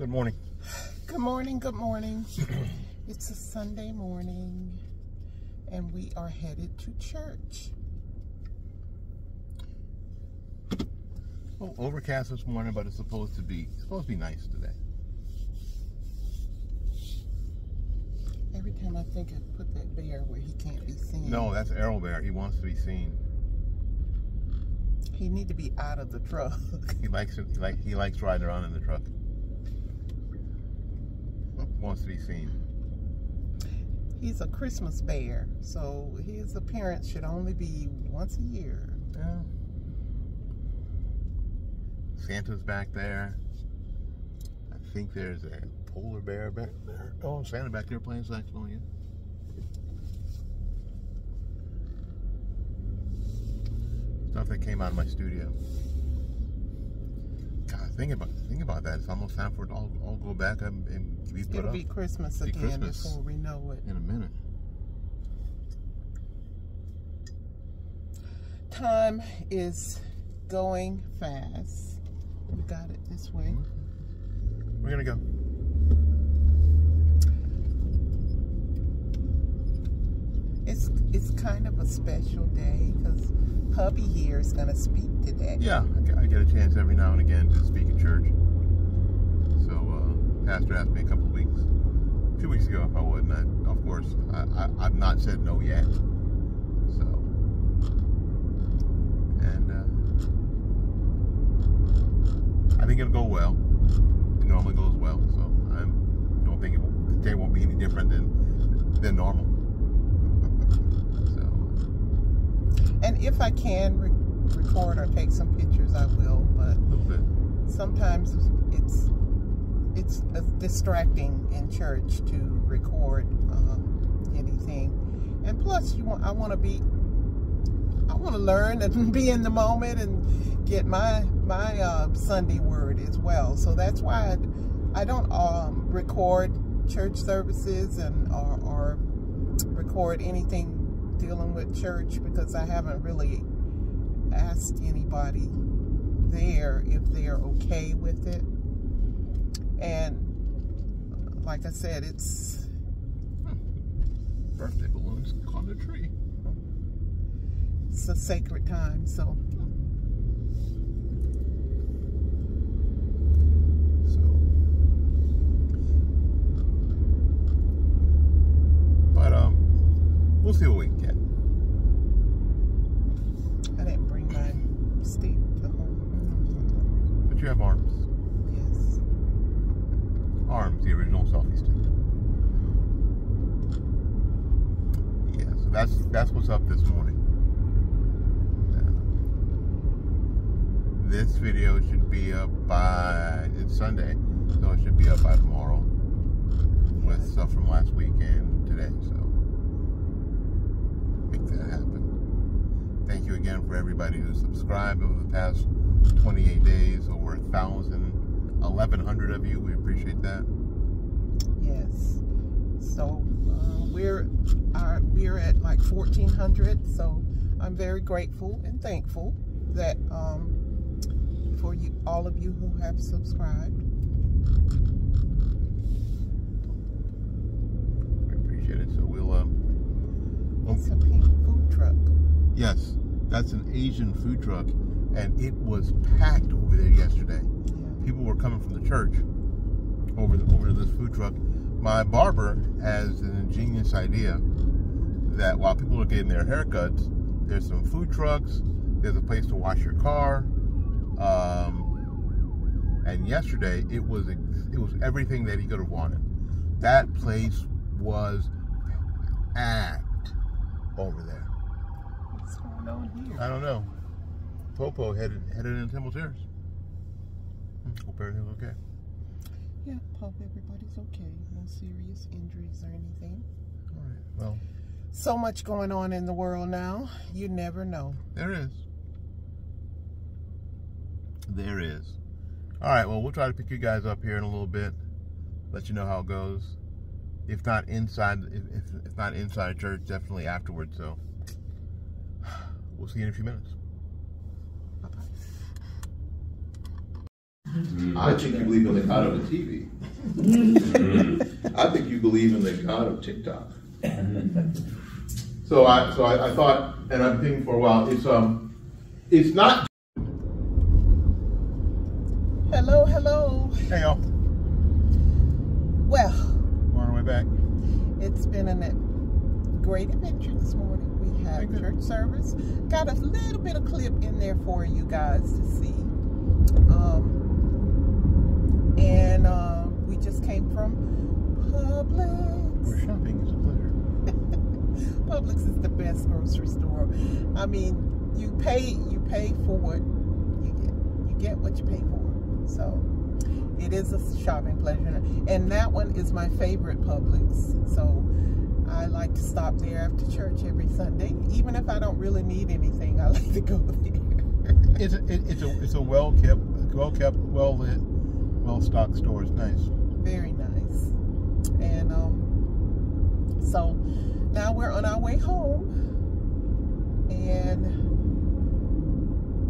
Good morning. Good morning. Good morning. it's a Sunday morning and we are headed to church. Well, overcast this morning, but it's supposed to be supposed to be nice today. Every time I think I put that bear where he can't be seen. No, that's Arrow Bear. He wants to be seen. He need to be out of the truck. He likes it. He like he likes riding around in the truck. Wants to be seen. He's a Christmas bear, so his appearance should only be once a year. Yeah. Santa's back there. I think there's a polar bear back there. Oh, Santa back there playing saxophone. Yeah. Stuff that came out of my studio. Think about think about that. It's almost time for it all all go back and, and be put It'll up be Christmas Be again Christmas. before we know it. in a minute. Time is going fast. We got it this way. We're gonna go. It's it's kind of a special day because hubby here is gonna speak today. Yeah, I get- a chance every now and again to speak at church. So, uh, pastor asked me a couple of weeks, few weeks ago, if I would, and I, of course, I, I, I've not said no yet. So, and uh, I think it'll go well. It normally goes well, so I don't think it will, the day won't be any different than than normal. so, And if I can re- record or take some pictures, I will. But bit. sometimes it's it's distracting in church to record um, anything. And plus, you want I want to be I want to learn and be in the moment and get my my uh, Sunday word as well. So that's why I, I don't um, record church services and or, or record anything dealing with church because I haven't really asked anybody there if they're okay with it. And like I said, it's Birthday balloons on the tree. it's a sacred time. So So, but um, we'll see what we can get. I didn't bring my stick to home. But you have arms, Yes. arms, the original selfie stick. Yes. that's that's what's up this morning. This video should be up by it's Sunday, so it should be up by tomorrow with stuff from last week and today. So make that happen. Thank you again for everybody who subscribed over the past 28 days. Over a thousand, 1,100 of you. We appreciate that. Yes. So uh, we're our, we're at like 1,400. So I'm very grateful and thankful that um, for you all of you who have subscribed. Appreciate it. So we'll um. It's a pink food truck. Yes, that's an Asian food truck, and it was packed over there yesterday. Yeah. People were coming from the church over the, over to this food truck. My barber has an ingenious idea that while people are getting their haircuts, there's some food trucks. There's a place to wash your car. Um, and yesterday it was it was everything that he could have wanted. That place was packed over there. What's going on here? I don't know. Popo headed headed into Temple Terrace. Hmm, Hope everything's okay. Yeah, hope everybody's okay. No serious injuries or anything. All right. Well, So much going on in the world now. You never know. there is. There is. All right. Well, we'll try to pick you guys up here in a little bit. Let you know how it goes. If not inside, if, if, if not inside church, definitely afterwards. So we'll see you in a few minutes. I think you believe in the God of the TV. I think you believe in the God of TikTok. So I so I, I thought, and I'm thinking for a while. It's um, it's not. Hello, hello. Hey y'all, Well, we're on our way back. it's been a great adventure this morning. We had Very good. church service. Got a little bit of clip in there for you guys to see. Um, and uh, we just came from Publix. Where shopping is a pleasure. Publix is the best grocery store. I mean, you pay you pay for what you get. You get what you pay for. So it is a shopping pleasure. And that one is my favorite Publix. So I like to stop there after church every Sunday. Even if I don't really need anything, I like to go there. It's a, it, it's a it's a well kept, well kept, well lit, well stocked store. It's nice. Very nice. And um, so now we're on our way home. And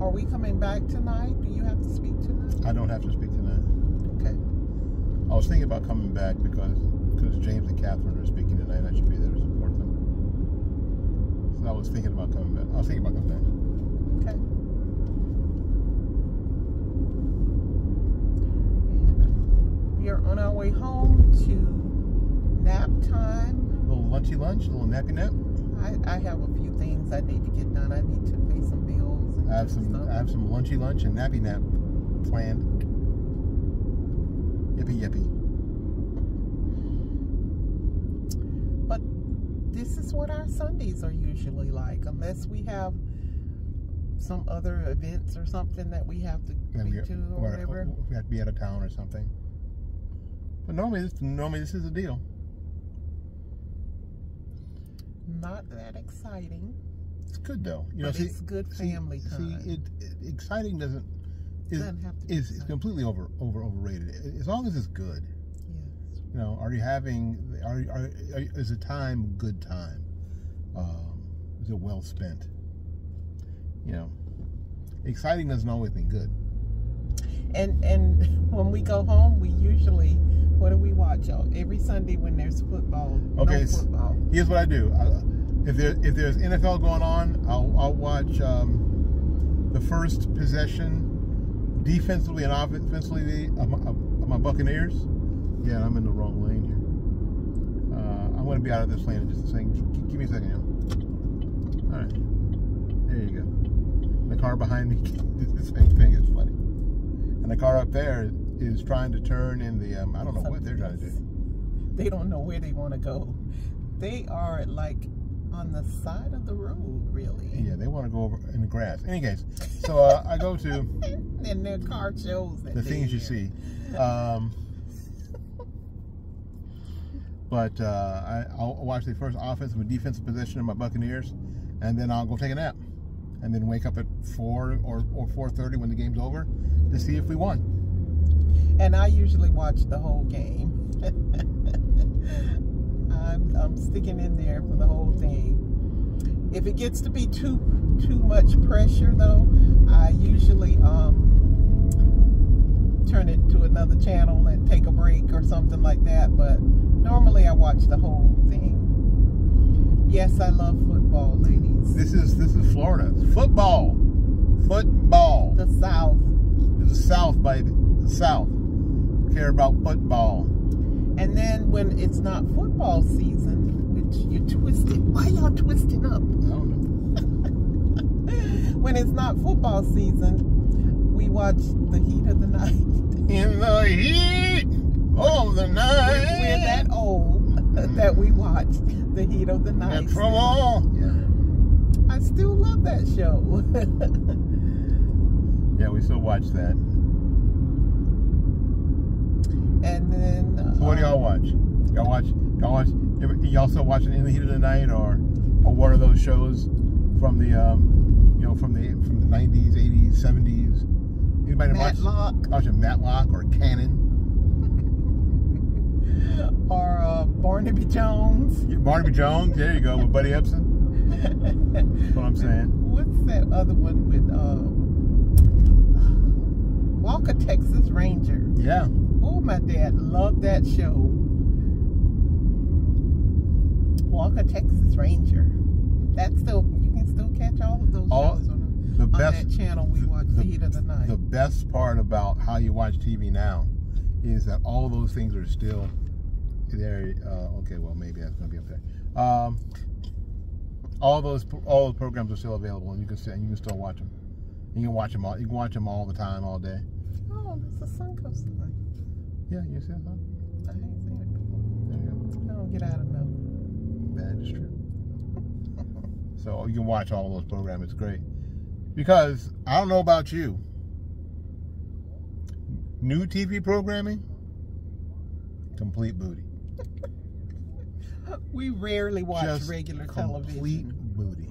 are we coming back tonight? Do you have to speak tonight? I don't have to speak tonight. Okay. I was thinking about coming back because because James and Catherine are speaking tonight. I should be there to support them. So I was thinking about coming back. I was thinking about coming back. Okay. And we are on our way home to nap time. A little lunchy lunch, a little nappy nap. I, I have a few things I need to get done. I need to pay some bills and I have some stuff. I have some lunchy lunch and nappy nap planned. Yippee yippee. But this is what our Sundays are usually like, unless we have some other events or something that we have to speak to or- whatever. we have to be out of town or something. But normally, this normally this is a deal. Not that exciting. It's good though. You know, But see, it's good family see, time. it, it exciting doesn't is Doesn't have to is, completely over over overrated. As long as it's good, Yes. you know, are you having are, are, are is the time good time? Um, is it well spent? You know, exciting doesn't always mean good. And and when we go home, we usually what do we watch? Oh, every Sunday when there's football. Okay, No football. Here's what I do. I, if there if there's NFL going on, I'll, I'll watch um, the first possession defensively and offensively of my, of my Buccaneers. Yeah, I'm in the wrong lane here. Uh, I'm going to be out of this lane in just a second. G- give me a second, yo. All right, there you go. The car behind me did the same thing. It's funny. And the car up there is trying to turn in the. Um, I don't know what they're trying to do. They don't know where they want to go. They are like on the side of the road, really. Yeah, they want to go over in the grass. Any case, so uh, I go to and their car shows that the things you see. Um, but uh, I, I'll watch the first offensive and defensive position of my Buccaneers, and then I'll go take a nap, and then wake up at four or or four thirty when the game's over to see if we won. And I usually watch the whole game. I'm, I'm sticking in there for the whole thing. If it gets to be too too much pressure, though, I usually um, turn it to another channel and take a break or something like that. But normally, I watch the whole thing. Yes, I love football, ladies. This is this is Florida football, football. The South. This is South, baby, the South. Care about football. And then when it's not football season, which you're twisted. Why y'all twisting up? I don't know. when it's not football season, we watch the heat of the night. In the heat of the night. We're, we're that old mm-hmm. that we watch the heat of the night. And trouble. Yeah. I still love that show. Yeah, we still watch that. And then So what do y'all watch? Y'all watch? Y'all watch? Y'all still watching In the Heat of the Night, or or what are those shows from the um, you know, from the from the nineties, eighties, seventies? Anybody watch Matlock watching Matlock or Cannon? or uh, Barnaby Jones. Barnaby Jones. There you go with Buddy Ebsen. That's what I'm saying. What's that other one with uh, Walker Texas Ranger? Yeah. Oh, my dad loved that show. Walker Texas Ranger. That's still you can still catch all of those All- shows on, The on best that channel we watch the, heat of the night. The best part about how you watch TV now is that all those things are still there. Uh, okay, well maybe that's gonna be okay. Um, all those all those programs are still available, and you can and you can still watch them. You can watch them all. You can watch them all the time, all day. oh, there's a Suncoast line. Yeah, you see that? Huh? I ain't seen it before. There you I don't get out of know. That is true. so you can watch all those programs. It's great because I don't know about you. New TV programming, complete booty. We rarely watch Just regular television. complete booty.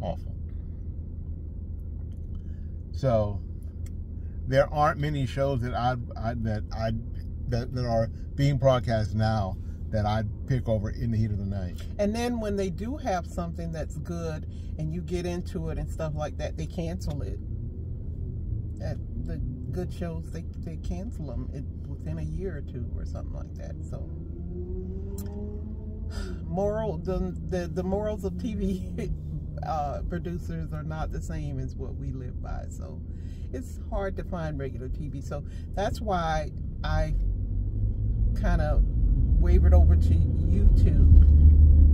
Awful. So there aren't many shows that I, I that I that, that are being broadcast now that I'd pick over in the heat of the night. And then when they do have something that's good and you get into it and stuff like that, they cancel it. That the good shows they they cancel them it, within a year or two or something like that. So moral the the, the morals of TV uh, producers are not the same as what we live by. So it's hard to find regular TV. So that's why I kind of wavered over to YouTube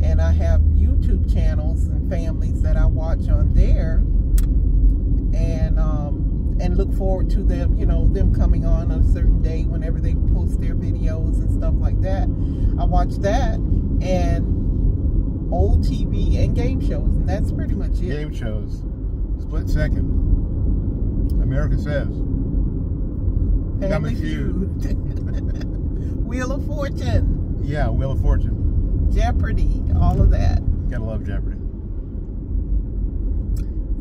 and I have YouTube channels and families that I watch on there, and um, and look forward to them, you know, them coming on on a certain day whenever they post their videos and stuff like that. I watch that and old TV and game shows, and that's pretty much it. Game shows. Split second. America says. Family Feud. Feud. Wheel of Fortune, Yeah, Wheel of Fortune. Jeopardy, all of that. Gotta love Jeopardy.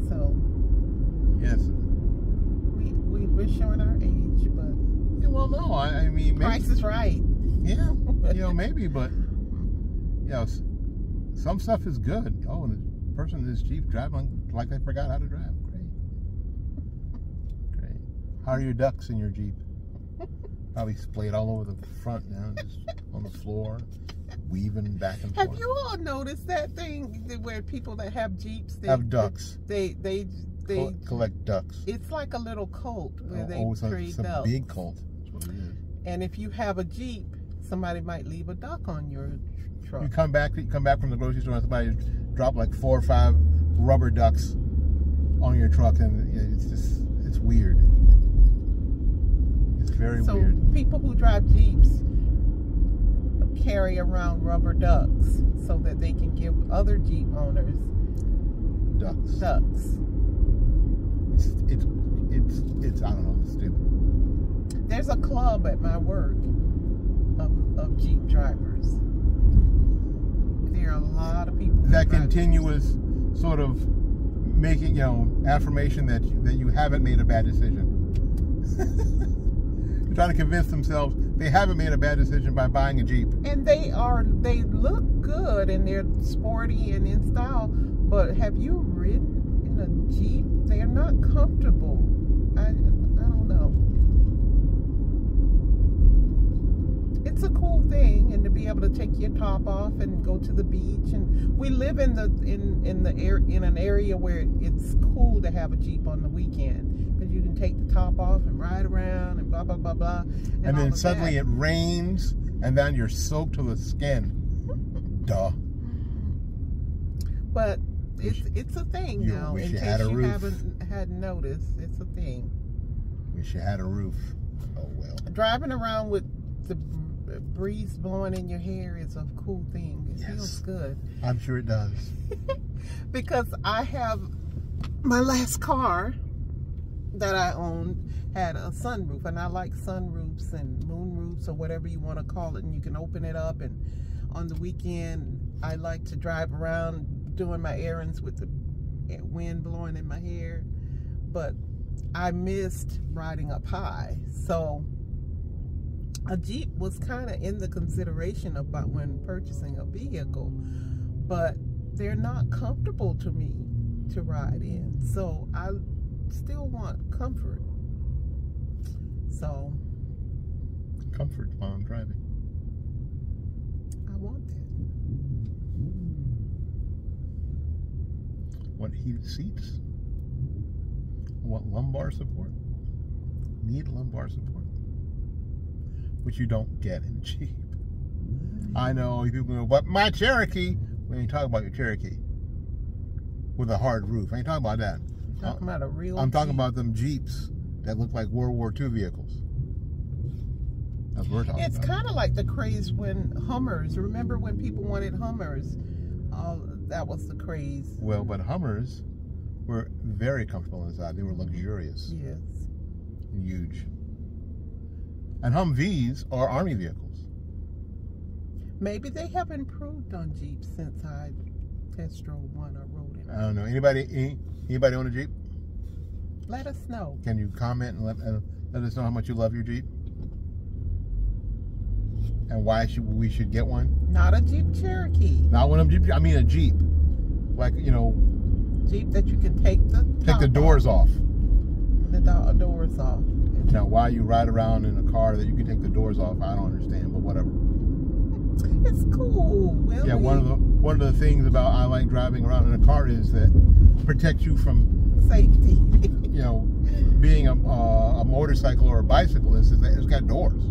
So Yes. we, we we're showing our age, but Yeah, well, no, I, I mean, maybe, Price is Right. yeah, you know, maybe, but you know, some stuff is good. Oh, and the person is Jeep driving like they forgot how to drive. How are your ducks in your Jeep? Probably splayed all over the front now, just on the floor, weaving back and forth. Have you all noticed that thing that where people that have jeeps they Have ducks. They they they. Col- collect ducks. it's like a little cult where they oh, it's a, trade it's a ducks. big cult. That's what it is. And if you have a jeep, somebody might leave a duck on your truck. You come back, you come back from the grocery store, and somebody drop like four or five rubber ducks on your truck, and it's just it's weird. Very so weird. people who drive jeeps carry around rubber ducks so that they can give other Jeep owners Ducks. ducks. It's, it's, it's, it's, I don't know, it's stupid. There's a club at my work of, of Jeep drivers. There are a lot of people. That continuous sort of making, you know, affirmation that you, that you haven't made a bad decision. Trying to convince themselves they haven't made a bad decision by buying a Jeep. and they are they look good and they're sporty and in style but have you ridden in a jeep? They're not comfortable. I i don't know. It's a cool thing and to be able to take your top off and go to the beach. And we live in the in in the air in an area where it's cool to have a jeep on the weekend you can take the top off and ride around and blah blah blah blah and, And then suddenly that. it rains and then you're soaked to the skin. Duh. But it's it's a thing you now. wish In you case had a you roof. haven't had noticed, it's a thing. Wish you had a roof. Oh well. Driving around with the breeze blowing in your hair is a cool thing. It Yes. feels good I'm sure it does. because I have my last car that I owned had a sunroof, and I like sunroofs and moonroofs or whatever you want to call it. And you can open it up, and on the weekend, I like to drive around doing my errands with the wind blowing in my hair. But I missed riding up high, so a Jeep was kind of in the consideration about when purchasing a vehicle, but they're not comfortable to me to ride in. So I still want comfort. So Comfort while I'm driving. I want that. Want heated seats? Want lumbar support? Need lumbar support? Which you don't get in Jeep. I know people go, but my Cherokee. We ain't talking about your Cherokee with a hard roof. I ain't talking about that. Talking uh, about a real. I'm talking Jeep. about them Jeeps that look like World War II vehicles. That's what we're talking It's kind of like the craze when Hummers. Remember when people wanted Hummers? Oh, that was the craze. well, but Hummers were very comfortable inside. They were luxurious. Yes. huge. And Humvees are army vehicles. Maybe they have improved on Jeeps since I test drove one or rode in. I don't know. Anybody any, anybody own a Jeep? Let us know. Can you comment and let, uh, let us know how much you love your Jeep? And why should we should get one? Not a Jeep Cherokee. Not one of Jeep. I mean a Jeep. Like, you know, Jeep that you can take the take the doors off. off, the do- doors off. Now, why you ride around in a car that you can take the doors off, I don't understand, but whatever. It's cool. Willie. Yeah, one of the one of the things about I like driving around in a car is that protects you from safety. you know, being a, uh, a motorcycle or a bicyclist is that it's got doors.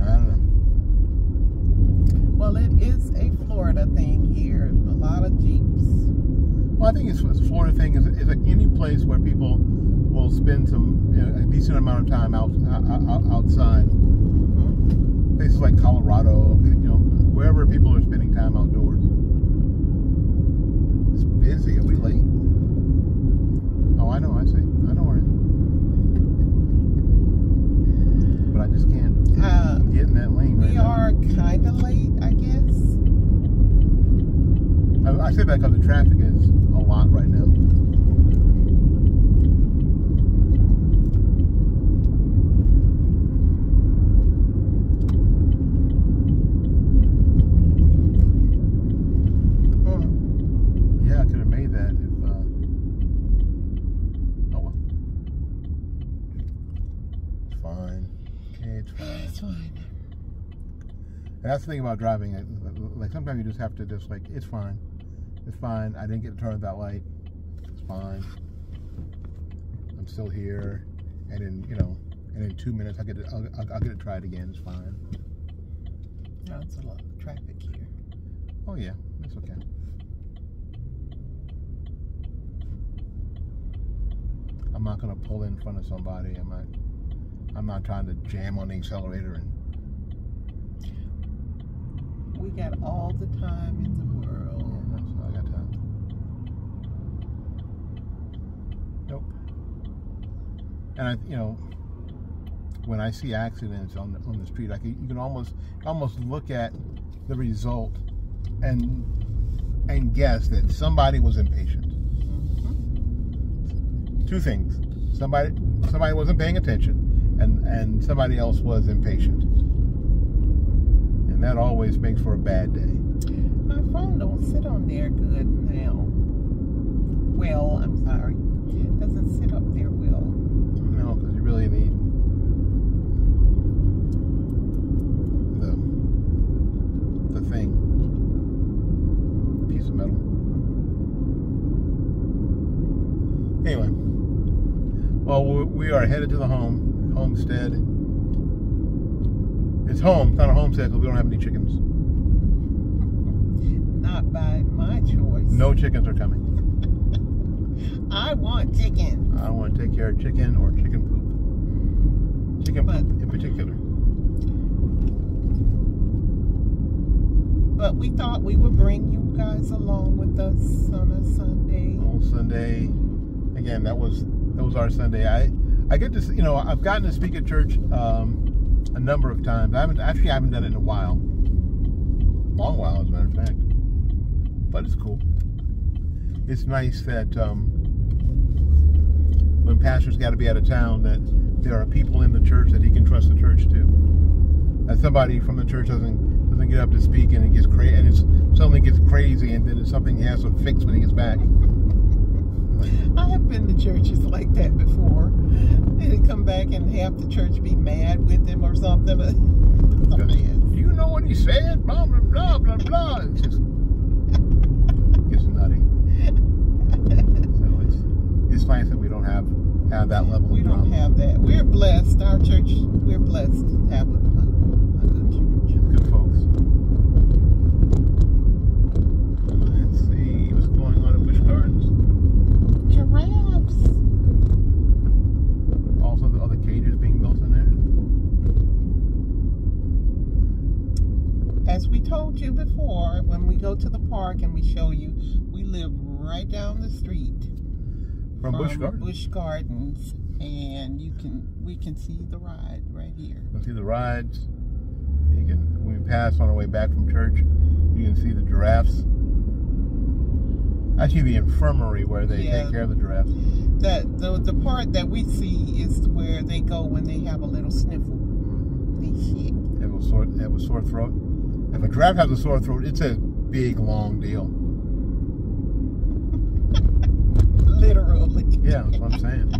I don't know. well, it is a Florida thing here. A lot of Jeeps. Well, I think it's, it's a Florida thing is, is like any place where people will spend some you know, a decent amount of time out, out, out outside. Mhm. Places like Colorado, wherever people are spending time outdoors. It's busy. Are we late? Oh, I know. I see. I know we're. But I just can't Uh, get in that lane right we now. are kind of late, I guess. I, I say that because the traffic is a lot right now. Mm. Yeah, I could have made that if. Uh... Oh well. It's fine. Okay, it's fine. It's fine. And that's the thing about driving. Like sometimes you just have to just like, it's fine. It's fine. I didn't get to turn at that light. It's fine. I'm still here. And in you know, and in two minutes I get to, I'll, I'll, I'll get to try it again. It's fine. No, it's a lot of traffic here. Oh yeah, that's okay. I'm not going to pull in front of somebody. I'm not. I'm not trying to jam on the accelerator and. We got all the time in the world. Yeah, that's all I got time. Nope. And I, you know, when I see accidents on the, on the street, I can, you can almost almost look at the result and and guess that somebody was impatient. Mhm. Two things: somebody somebody wasn't paying attention, and and somebody else was impatient, and that always makes for a bad day. My phone don't sit on there good now. Well, I'm sorry. Doesn't sit up there well. No, because you really need the the thing, piece of metal. Anyway, well, we- we are headed to the home homestead. It's home, it's not a homestead because we don't have any chickens. Not by my choice. No chickens are coming. I want chicken. I don't want to take care of chicken or chicken poop. Chicken But- poop in particular. But we thought we would bring you guys along with us on a Sunday. on Sunday. Again, that was that was our Sunday. I I get to you know I've gotten to speak at church um, a number of times. I haven't actually I haven't done it in a while, long while as a matter of fact. But it's cool. It's nice that um, when pastors got to be out of town, that there are people in the church that he can trust the church to. That somebody from the church doesn't doesn't get up to speak and it gets crazy and it's suddenly gets crazy and then it's something he has to fix when he gets back. I have been to churches like that before. And they come back and have the church be mad with him or something. Do you know what he said? Blah blah blah blah blah. It's just it's nutty. So it's it's nice that we don't have have that level We don't drama. have that. We're blessed. Our church, we're blessed to have a, a, a good church. Good folks. Let's see what's going on at Busch Gardens. Giraffes. Also, the other cages being built in there. As we told you before, when we go to the park and we show you, we live right down the street From Busch Gardens. Busch Gardens, and you can we can see the ride right here. You can see the rides. You can when we pass on our way back from church, you can see the giraffes. Actually, the infirmary where they Yeah. take care of the giraffes. That the the part that we see is where they go when they have a little sniffle. Mm-hmm. They shit. They have a sore, they have a sore throat. If a giraffe has a sore throat, it's a big, long deal. Literally. Yeah, that's what I'm saying.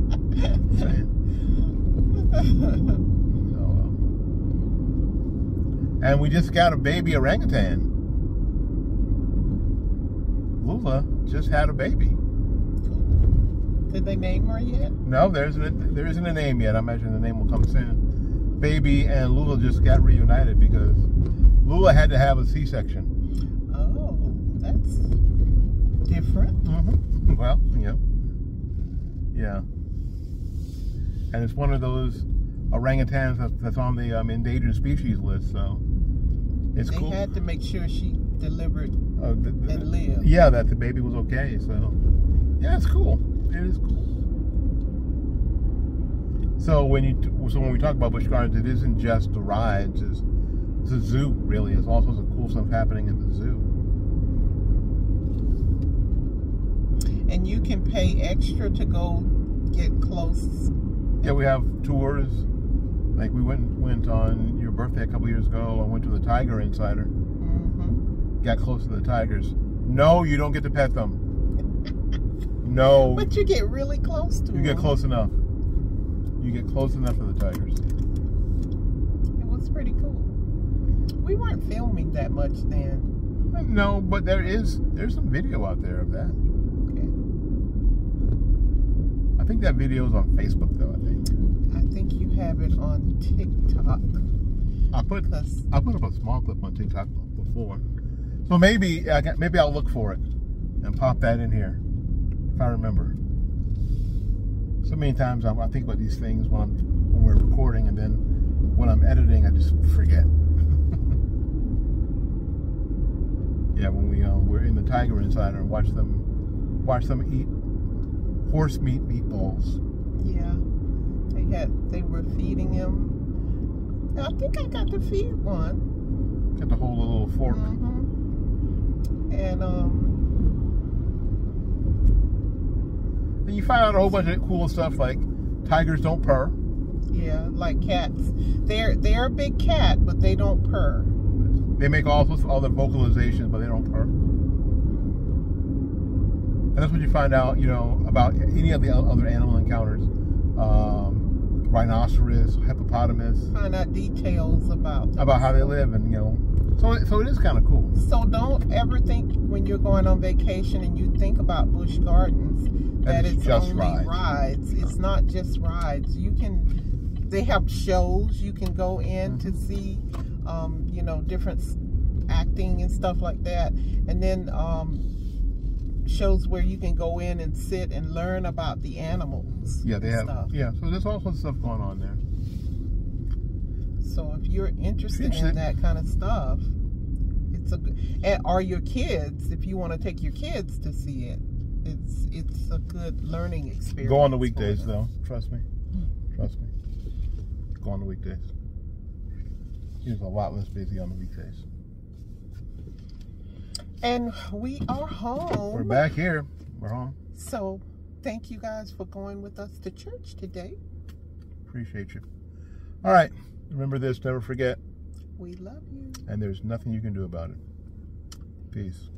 I'm saying. So, um, and we just got a baby orangutan. Lula just had a baby. Did they name her yet? No, there isn't. There isn't a name yet. I imagine the name will come soon. Baby and Lula just got reunited because Lula had to have a C-section. Oh, that's different. Mm-hmm. Well, yeah, yeah, and it's one of those orangutans that, that's on the um, endangered species list. So it's They cool. had to make sure she delivered Uh, th- th- and lived. yeah, that the baby was okay. So yeah, it's cool. It is cool. So when you so when we talk about Busch Gardens, it isn't just the rides. It's, it's a zoo, really. There's all sorts of cool stuff happening in the zoo. And you can pay extra to go get close. Yeah, we have tours. Like we went went on your birthday a couple years ago. I went to the Tiger Insider. hmm Got close to the tigers. No, you don't get to pet them. No, But you get really close to you get close enough. You get close enough to the tigers. It was pretty cool. We weren't filming that much then. No, but there is there's some video out there of that. Okay. I think that video is on Facebook though. I think I think you have it on TikTok. I put I put up a small clip on TikTok before, so maybe I can, maybe I'll look for it and pop that in here if I remember. So many times I, I think about these things when I'm when we're recording, and then when I'm editing, I just forget. Yeah, when we uh, we're in the Tiger Insider and watch them watch them eat horse meat meatballs. Yeah, they had they were feeding him. I think I got to feed one. Got to hold a little fork. Mm -hmm. And um, And you find out a whole bunch of cool stuff like tigers don't purr. yeah, like cats. They're they're a big cat, but they don't purr. They make all sorts of other vocalizations, but they don't purr. And that's what you find out, you know, about any of the other animal encounters. Um, rhinoceros, hippopotamus, Find out details about them. about how they live, and you know, so it- so it is kind of cool. So don't ever think when you're going on vacation and you think about Busch Gardens that it's only rides. rides. It's not just rides. You can they have shows you can go in to Mm-hmm. see um, you know different acting and stuff like that and then um, shows where you can go in and sit and learn about the animals Yeah, they have. stuff. Yeah, so there's all sorts of stuff going on there. So if you're interested Interested. in that kind of stuff, it's a good. And are your kids? If you want to take your kids to see it, it's it's a good learning experience. Go on the weekdays, though. Trust me. Trust me. Go on the weekdays. He's a lot less busy on the weekdays. And we are home. We're back here. We're home. So thank you guys for going with us to church today. Appreciate you. All right. Remember this. Never forget. We love you. And there's nothing you can do about it. Peace.